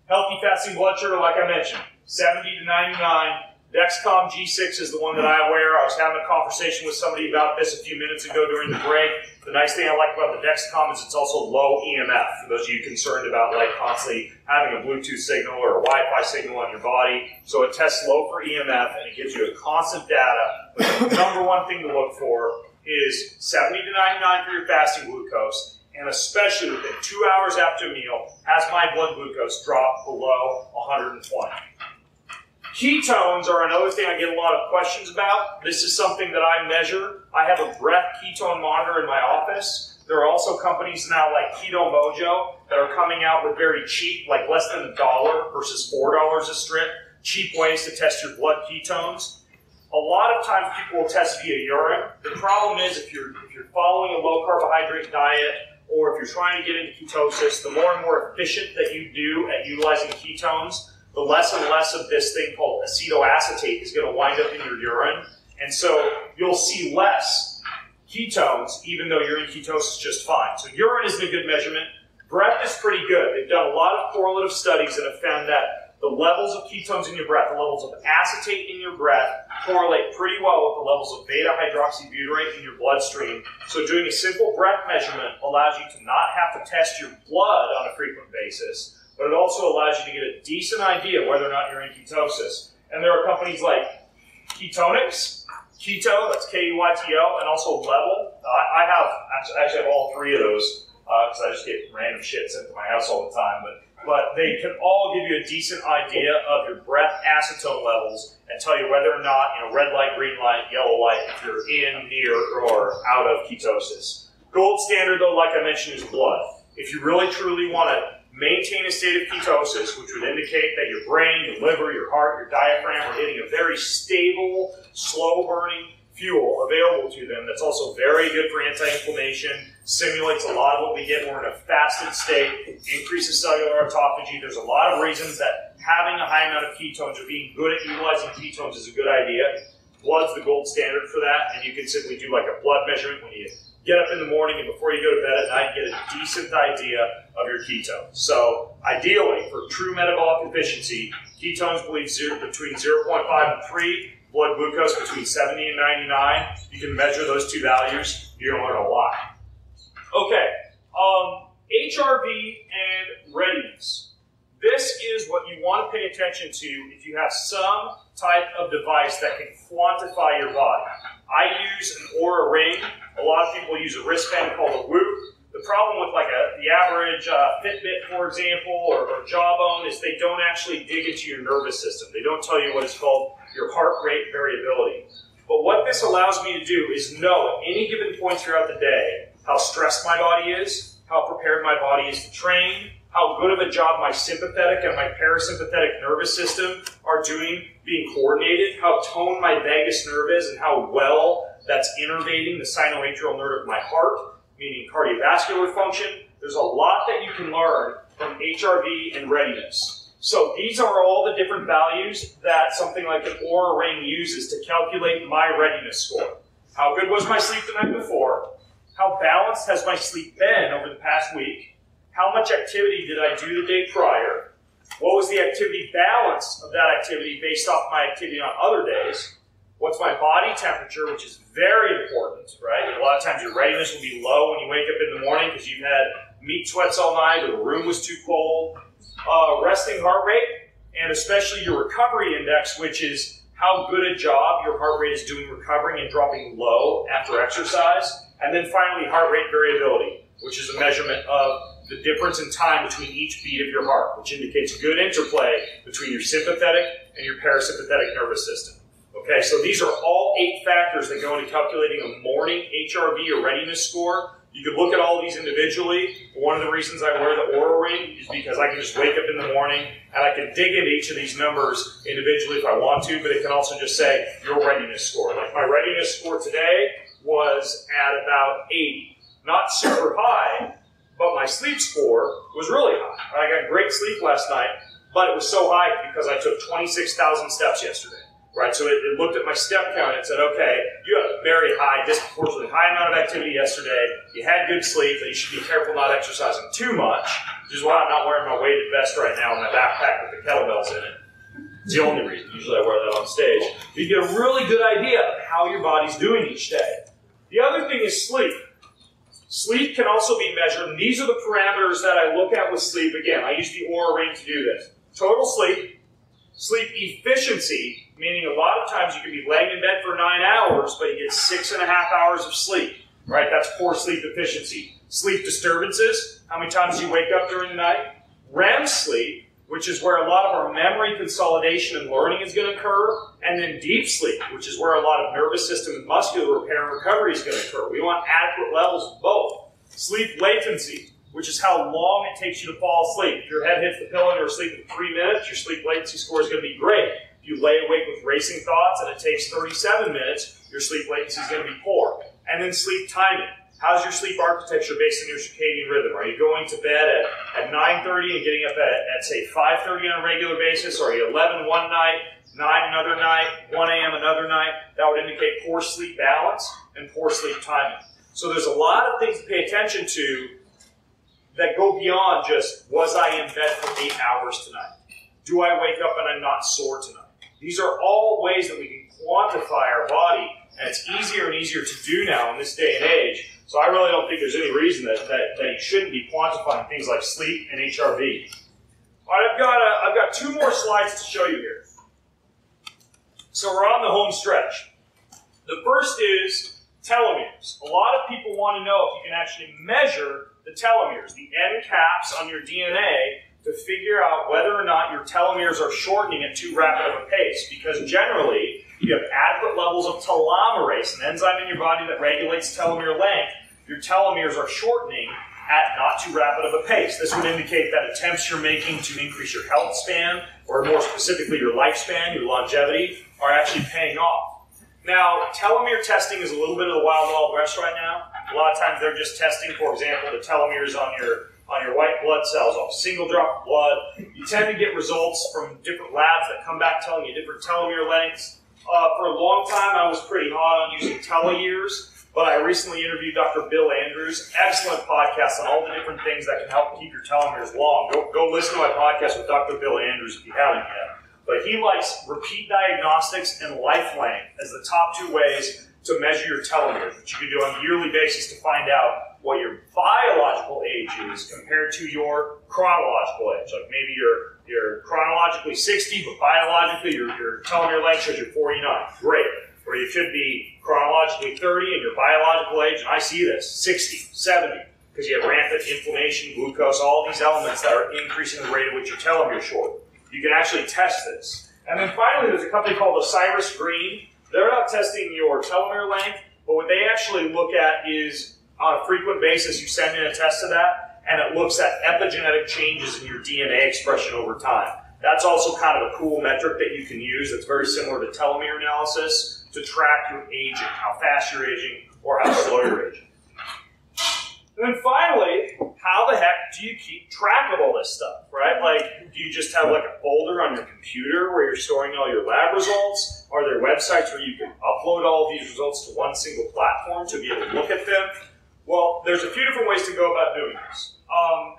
Healthy fasting blood sugar, like I mentioned, 70 to 99. Dexcom G6 is the one that I wear. I was having a conversation with somebody about this a few minutes ago during the break. The nice thing I like about the Dexcom is it's also low EMF. For those of you concerned about like constantly having a Bluetooth signal or a Wi-Fi signal on your body, so it tests low for EMF and it gives you a constant data. But the number one thing to look for is 70 to 99 for your fasting glucose, and especially within two hours after a meal, has my blood glucose dropped below 120. Ketones are another thing I get a lot of questions about. This is something that I measure. I have a breath ketone monitor in my office. There are also companies now like Keto Mojo that are coming out with very cheap, like less than a dollar versus four dollars a strip, cheap ways to test your blood ketones. A lot of times people will test via urine. The problem is if you're if you're following a low carbohydrate diet or if you're trying to get into ketosis, the more and more efficient that you do at utilizing ketones, the less and less of this thing called acetoacetate is going to wind up in your urine. And so you'll see less ketones, even though you're in ketosis just fine. So urine isn't a good measurement. Breath is pretty good. They've done a lot of correlative studies that have found that the levels of ketones in your breath, the levels of acetate in your breath, correlate pretty well with the levels of beta hydroxybutyrate in your bloodstream. So doing a simple breath measurement allows you to not have to test your blood on a frequent basis, but it also allows you to get a decent idea whether or not you're in ketosis. And there are companies like Ketonix, Keyto, that's K-E-Y-T-O, and also LEVL. Uh, I have actually, actually have all three of those because uh, I just get random shit sent to my house all the time. But but they can all give you a decent idea of your breath acetone levels and tell you whether or not you know red light, green light, yellow light if you're in, near, or out of ketosis. Gold standard though, like I mentioned, is blood. If you really truly want to maintain a state of ketosis, which would indicate that your brain, your liver, your heart, your diaphragm are getting a very stable, slow burning fuel available to them that's also very good for anti-inflammation, simulates a lot of what we get when we're in a fasted state, increases cellular autophagy. There's a lot of reasons that having a high amount of ketones or being good at utilizing ketones is a good idea. Blood's the gold standard for that, and you can simply do like a blood measurement when you get up in the morning and before you go to bed at night, get a decent idea of your ketones. So ideally, for true metabolic efficiency, ketones believe zero, between 0.5 and 3 blood glucose between 70 and 99. You can measure those two values. You're going to learn a lot. Okay, um, HRV and readiness. This is what you want to pay attention to if you have some type of device that can quantify your body. I use an Oura ring. A lot of people use a wristband called a Whoop. The problem with like a, the average uh, Fitbit, for example, or, or Jawbone is they don't actually dig into your nervous system. They don't tell you what is called your heart rate variability. But what this allows me to do is know at any given point throughout the day how stressed my body is, how prepared my body is to train, how good of a job my sympathetic and my parasympathetic nervous system are doing being coordinated, how toned my vagus nerve is, and how well that's innervating the sinoatrial nerve of my heart, meaning cardiovascular function. There's a lot that you can learn from HRV and readiness. So these are all the different values that something like an Oura Ring uses to calculate my readiness score. How good was my sleep the night before? How balanced has my sleep been over the past week? How much activity did I do the day prior? What was the activity balance of that activity based off my activity on other days? What's my body temperature, which is very important, right? A lot of times your readiness will be low when you wake up in the morning because you've had meat sweats all night or the room was too cold uh, resting heart rate, and especially your recovery index, which is how good a job your heart rate is doing recovering and dropping low after exercise. And then finally, heart rate variability, which is a measurement of the difference in time between each beat of your heart, which indicates good interplay between your sympathetic and your parasympathetic nervous system. Okay, so these are all eight factors that go into calculating a morning HRV or readiness score you could look at all these individually. One of the reasons I wear the Oura ring is because I can just wake up in the morning and I can dig into each of these numbers individually if I want to, but it can also just say your readiness score. Like my readiness score today was at about 80. Not super high, but my sleep score was really high. I got great sleep last night, but it was so high because I took 26,000 steps yesterday right? So it, it, looked at my step count and said, okay, you had a very high, disproportionately high amount of activity yesterday. You had good sleep, but you should be careful not exercising too much, which is why I'm not wearing my weighted vest right now in my backpack with the kettlebells in it. It's the only reason. Usually I wear that on stage. But you get a really good idea of how your body's doing each day. The other thing is sleep. Sleep can also be measured, and these are the parameters that I look at with sleep. Again, I use the Oura ring to do this. Total sleep, sleep efficiency, meaning a lot of times you can be laying in bed for nine hours, but you get six and a half hours of sleep, right? That's poor sleep efficiency. Sleep disturbances, how many times you wake up during the night? REM sleep, which is where a lot of our memory consolidation and learning is going to occur, and then deep sleep, which is where a lot of nervous system and muscular repair and recovery is going to occur. We want adequate levels of both. Sleep latency, which is how long it takes you to fall asleep. If your head hits the pillow and you're asleep in three minutes, your sleep latency score is going to be great If you lay awake with racing thoughts and it takes 37 minutes, your sleep latency is going to be poor. And then sleep timing. How's your sleep architecture based on your circadian rhythm? Are you going to bed at, at 9.30 and getting up at, at, say, 5.30 on a regular basis? Or are you 11 one night, 9 another night, 1 a.m. another night? That would indicate poor sleep balance and poor sleep timing. So there's a lot of things to pay attention to that go beyond just, was I in bed for 8 hours tonight? Do I wake up and I'm not sore tonight? These are all ways that we can quantify our body, and it's easier and easier to do now in this day and age. So I really don't think there's any reason that, that, that you shouldn't be quantifying things like sleep and HRV. All right, I've got, a, I've got two more slides to show you here. So we're on the home stretch. The first is telomeres. A lot of people want to know if you can actually measure the telomeres, the end caps on your DNA, to figure out whether or not your telomeres are shortening at too rapid of a pace. Because generally, you have adequate levels of telomerase, an enzyme in your body that regulates telomere length. Your telomeres are shortening at not too rapid of a pace. This would indicate that attempts you're making to increase your health span, or more specifically your lifespan, your longevity, are actually paying off. Now, telomere testing is a little bit of the wild, wild west right now. A lot of times they're just testing, for example, the telomeres on your on your white blood cells off single drop of blood. You tend to get results from different labs that come back telling you different telomere lengths. Uh, for a long time, I was pretty hot on using TeloYears. But I recently interviewed Dr. Bill Andrews. Excellent podcast on all the different things that can help keep your telomeres long. Go, go listen to my podcast with Dr. Bill Andrews if you haven't yet. But he likes repeat diagnostics and life length as the top two ways to measure your telomeres, which you can do on a yearly basis to find out what your biological age is compared to your chronological age. Like maybe you're you're chronologically 60, but biologically your, your telomere length shows you're 49. Great or you could be chronologically 30 and your biological age, and I see this, 60, 70, because you have rampant inflammation, glucose, all these elements that are increasing the rate at which your telomeres short. You can actually test this. And then finally, there's a company called Osiris Green. They're not testing your telomere length, but what they actually look at is on a frequent basis, you send in a test of that, and it looks at epigenetic changes in your DNA expression over time. That's also kind of a cool metric that you can use that's very similar to telomere analysis to track your aging, how fast you're aging or how slow you're aging. And then finally, how the heck do you keep track of all this stuff, right? Like, do you just have like a folder on your computer where you're storing all your lab results? Are there websites where you can upload all these results to one single platform to be able to look at them? Well, there's a few different ways to go about doing this. Um,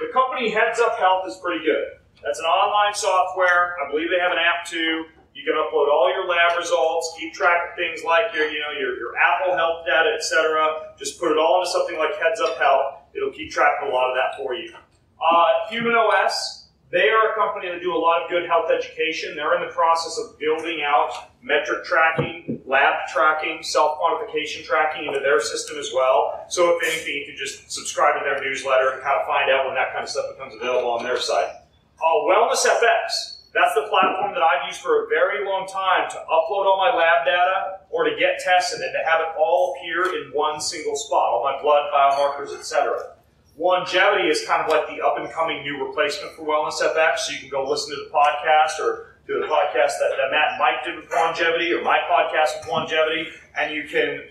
the company Heads Up Health is pretty good. That's an online software. I believe they have an app too. You can upload all your lab results, keep track of things like your, you know, your, your Apple Health data, etc. Just put it all into something like Heads Up Health. It'll keep track of a lot of that for you. Uh, Human OS, they are a company that do a lot of good health education. They're in the process of building out metric tracking, lab tracking, self-quantification tracking into their system as well. So if anything, you can just subscribe to their newsletter and kind of find out when that kind of stuff becomes available on their site. Uh, Wellness FX. That's the platform that I've used for a very long time to upload all my lab data or to get tested and to have it all appear in one single spot, all my blood biomarkers, etc. Onegevity is kind of like the up and coming new replacement for Wellness FX, so you can go listen to the podcast or the podcast that, that Matt and Mike did with Onegevity or my podcast with Onegevity, and you can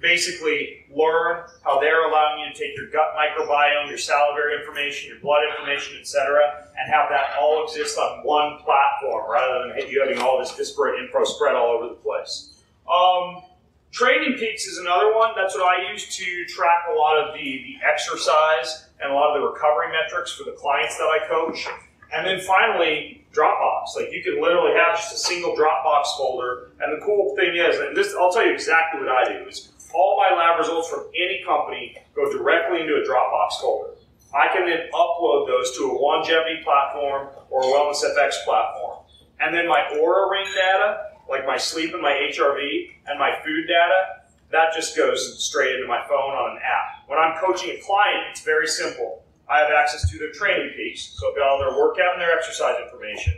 basically learn how they're allowing you to take your gut microbiome, your salivary information, your blood information, etc., and have that all exist on one platform rather than you having all this disparate info spread all over the place. Um, Training Peaks is another one. That's what I use to track a lot of the, the exercise and a lot of the recovery metrics for the clients that I coach. And then finally, Dropbox. Like you can literally have just a single Dropbox folder. And the cool thing is, and this I'll tell you exactly what I do is all my lab results from any company go directly into a Dropbox folder. I can then upload those to a Onegevity platform or a Wellness FX platform. And then my Oura Ring data, like my sleep and my HRV and my food data, that just goes straight into my phone on an app. When I'm coaching a client, it's very simple. I have access to their training peaks, so I've got all their workout and their exercise information.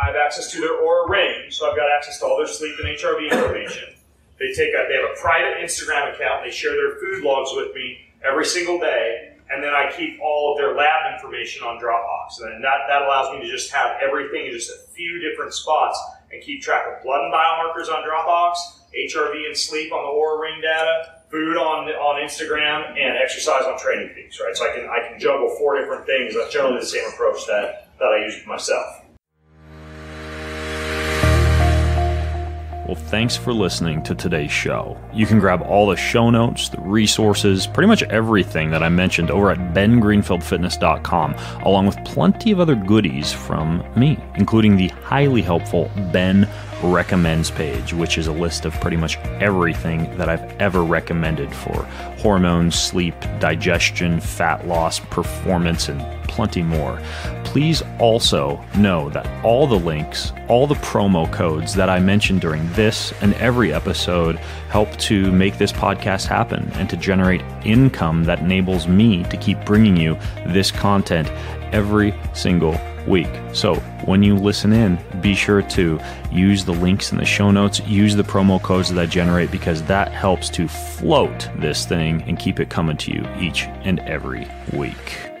I have access to their Oura Ring, so I've got access to all their sleep and HRV information. They take a, they have a private Instagram account. They share their food logs with me every single day, and then I keep all of their lab information on Dropbox. And that, that allows me to just have everything in just a few different spots and keep track of blood and biomarkers on Dropbox, HRV and sleep on the Oura Ring data, food on on Instagram, and exercise on Training Peaks. Right, so I can I can juggle four different things. That's generally the same approach that that I use myself. Well, thanks for listening to today's show. You can grab all the show notes, the resources, pretty much everything that I mentioned over at bengreenfieldfitness.com, along with plenty of other goodies from me, including the highly helpful Ben recommends page, which is a list of pretty much everything that I've ever recommended for hormones, sleep, digestion, fat loss, performance, and plenty more. please also know that all the links, all the promo codes that I mentioned during this and every episode help to make this podcast happen and to generate income that enables me to keep bringing you this content every single week. So when you listen in, be sure to use the links in the show notes, use the promo codes that I generate because that helps to float this thing and keep it coming to you each and every week.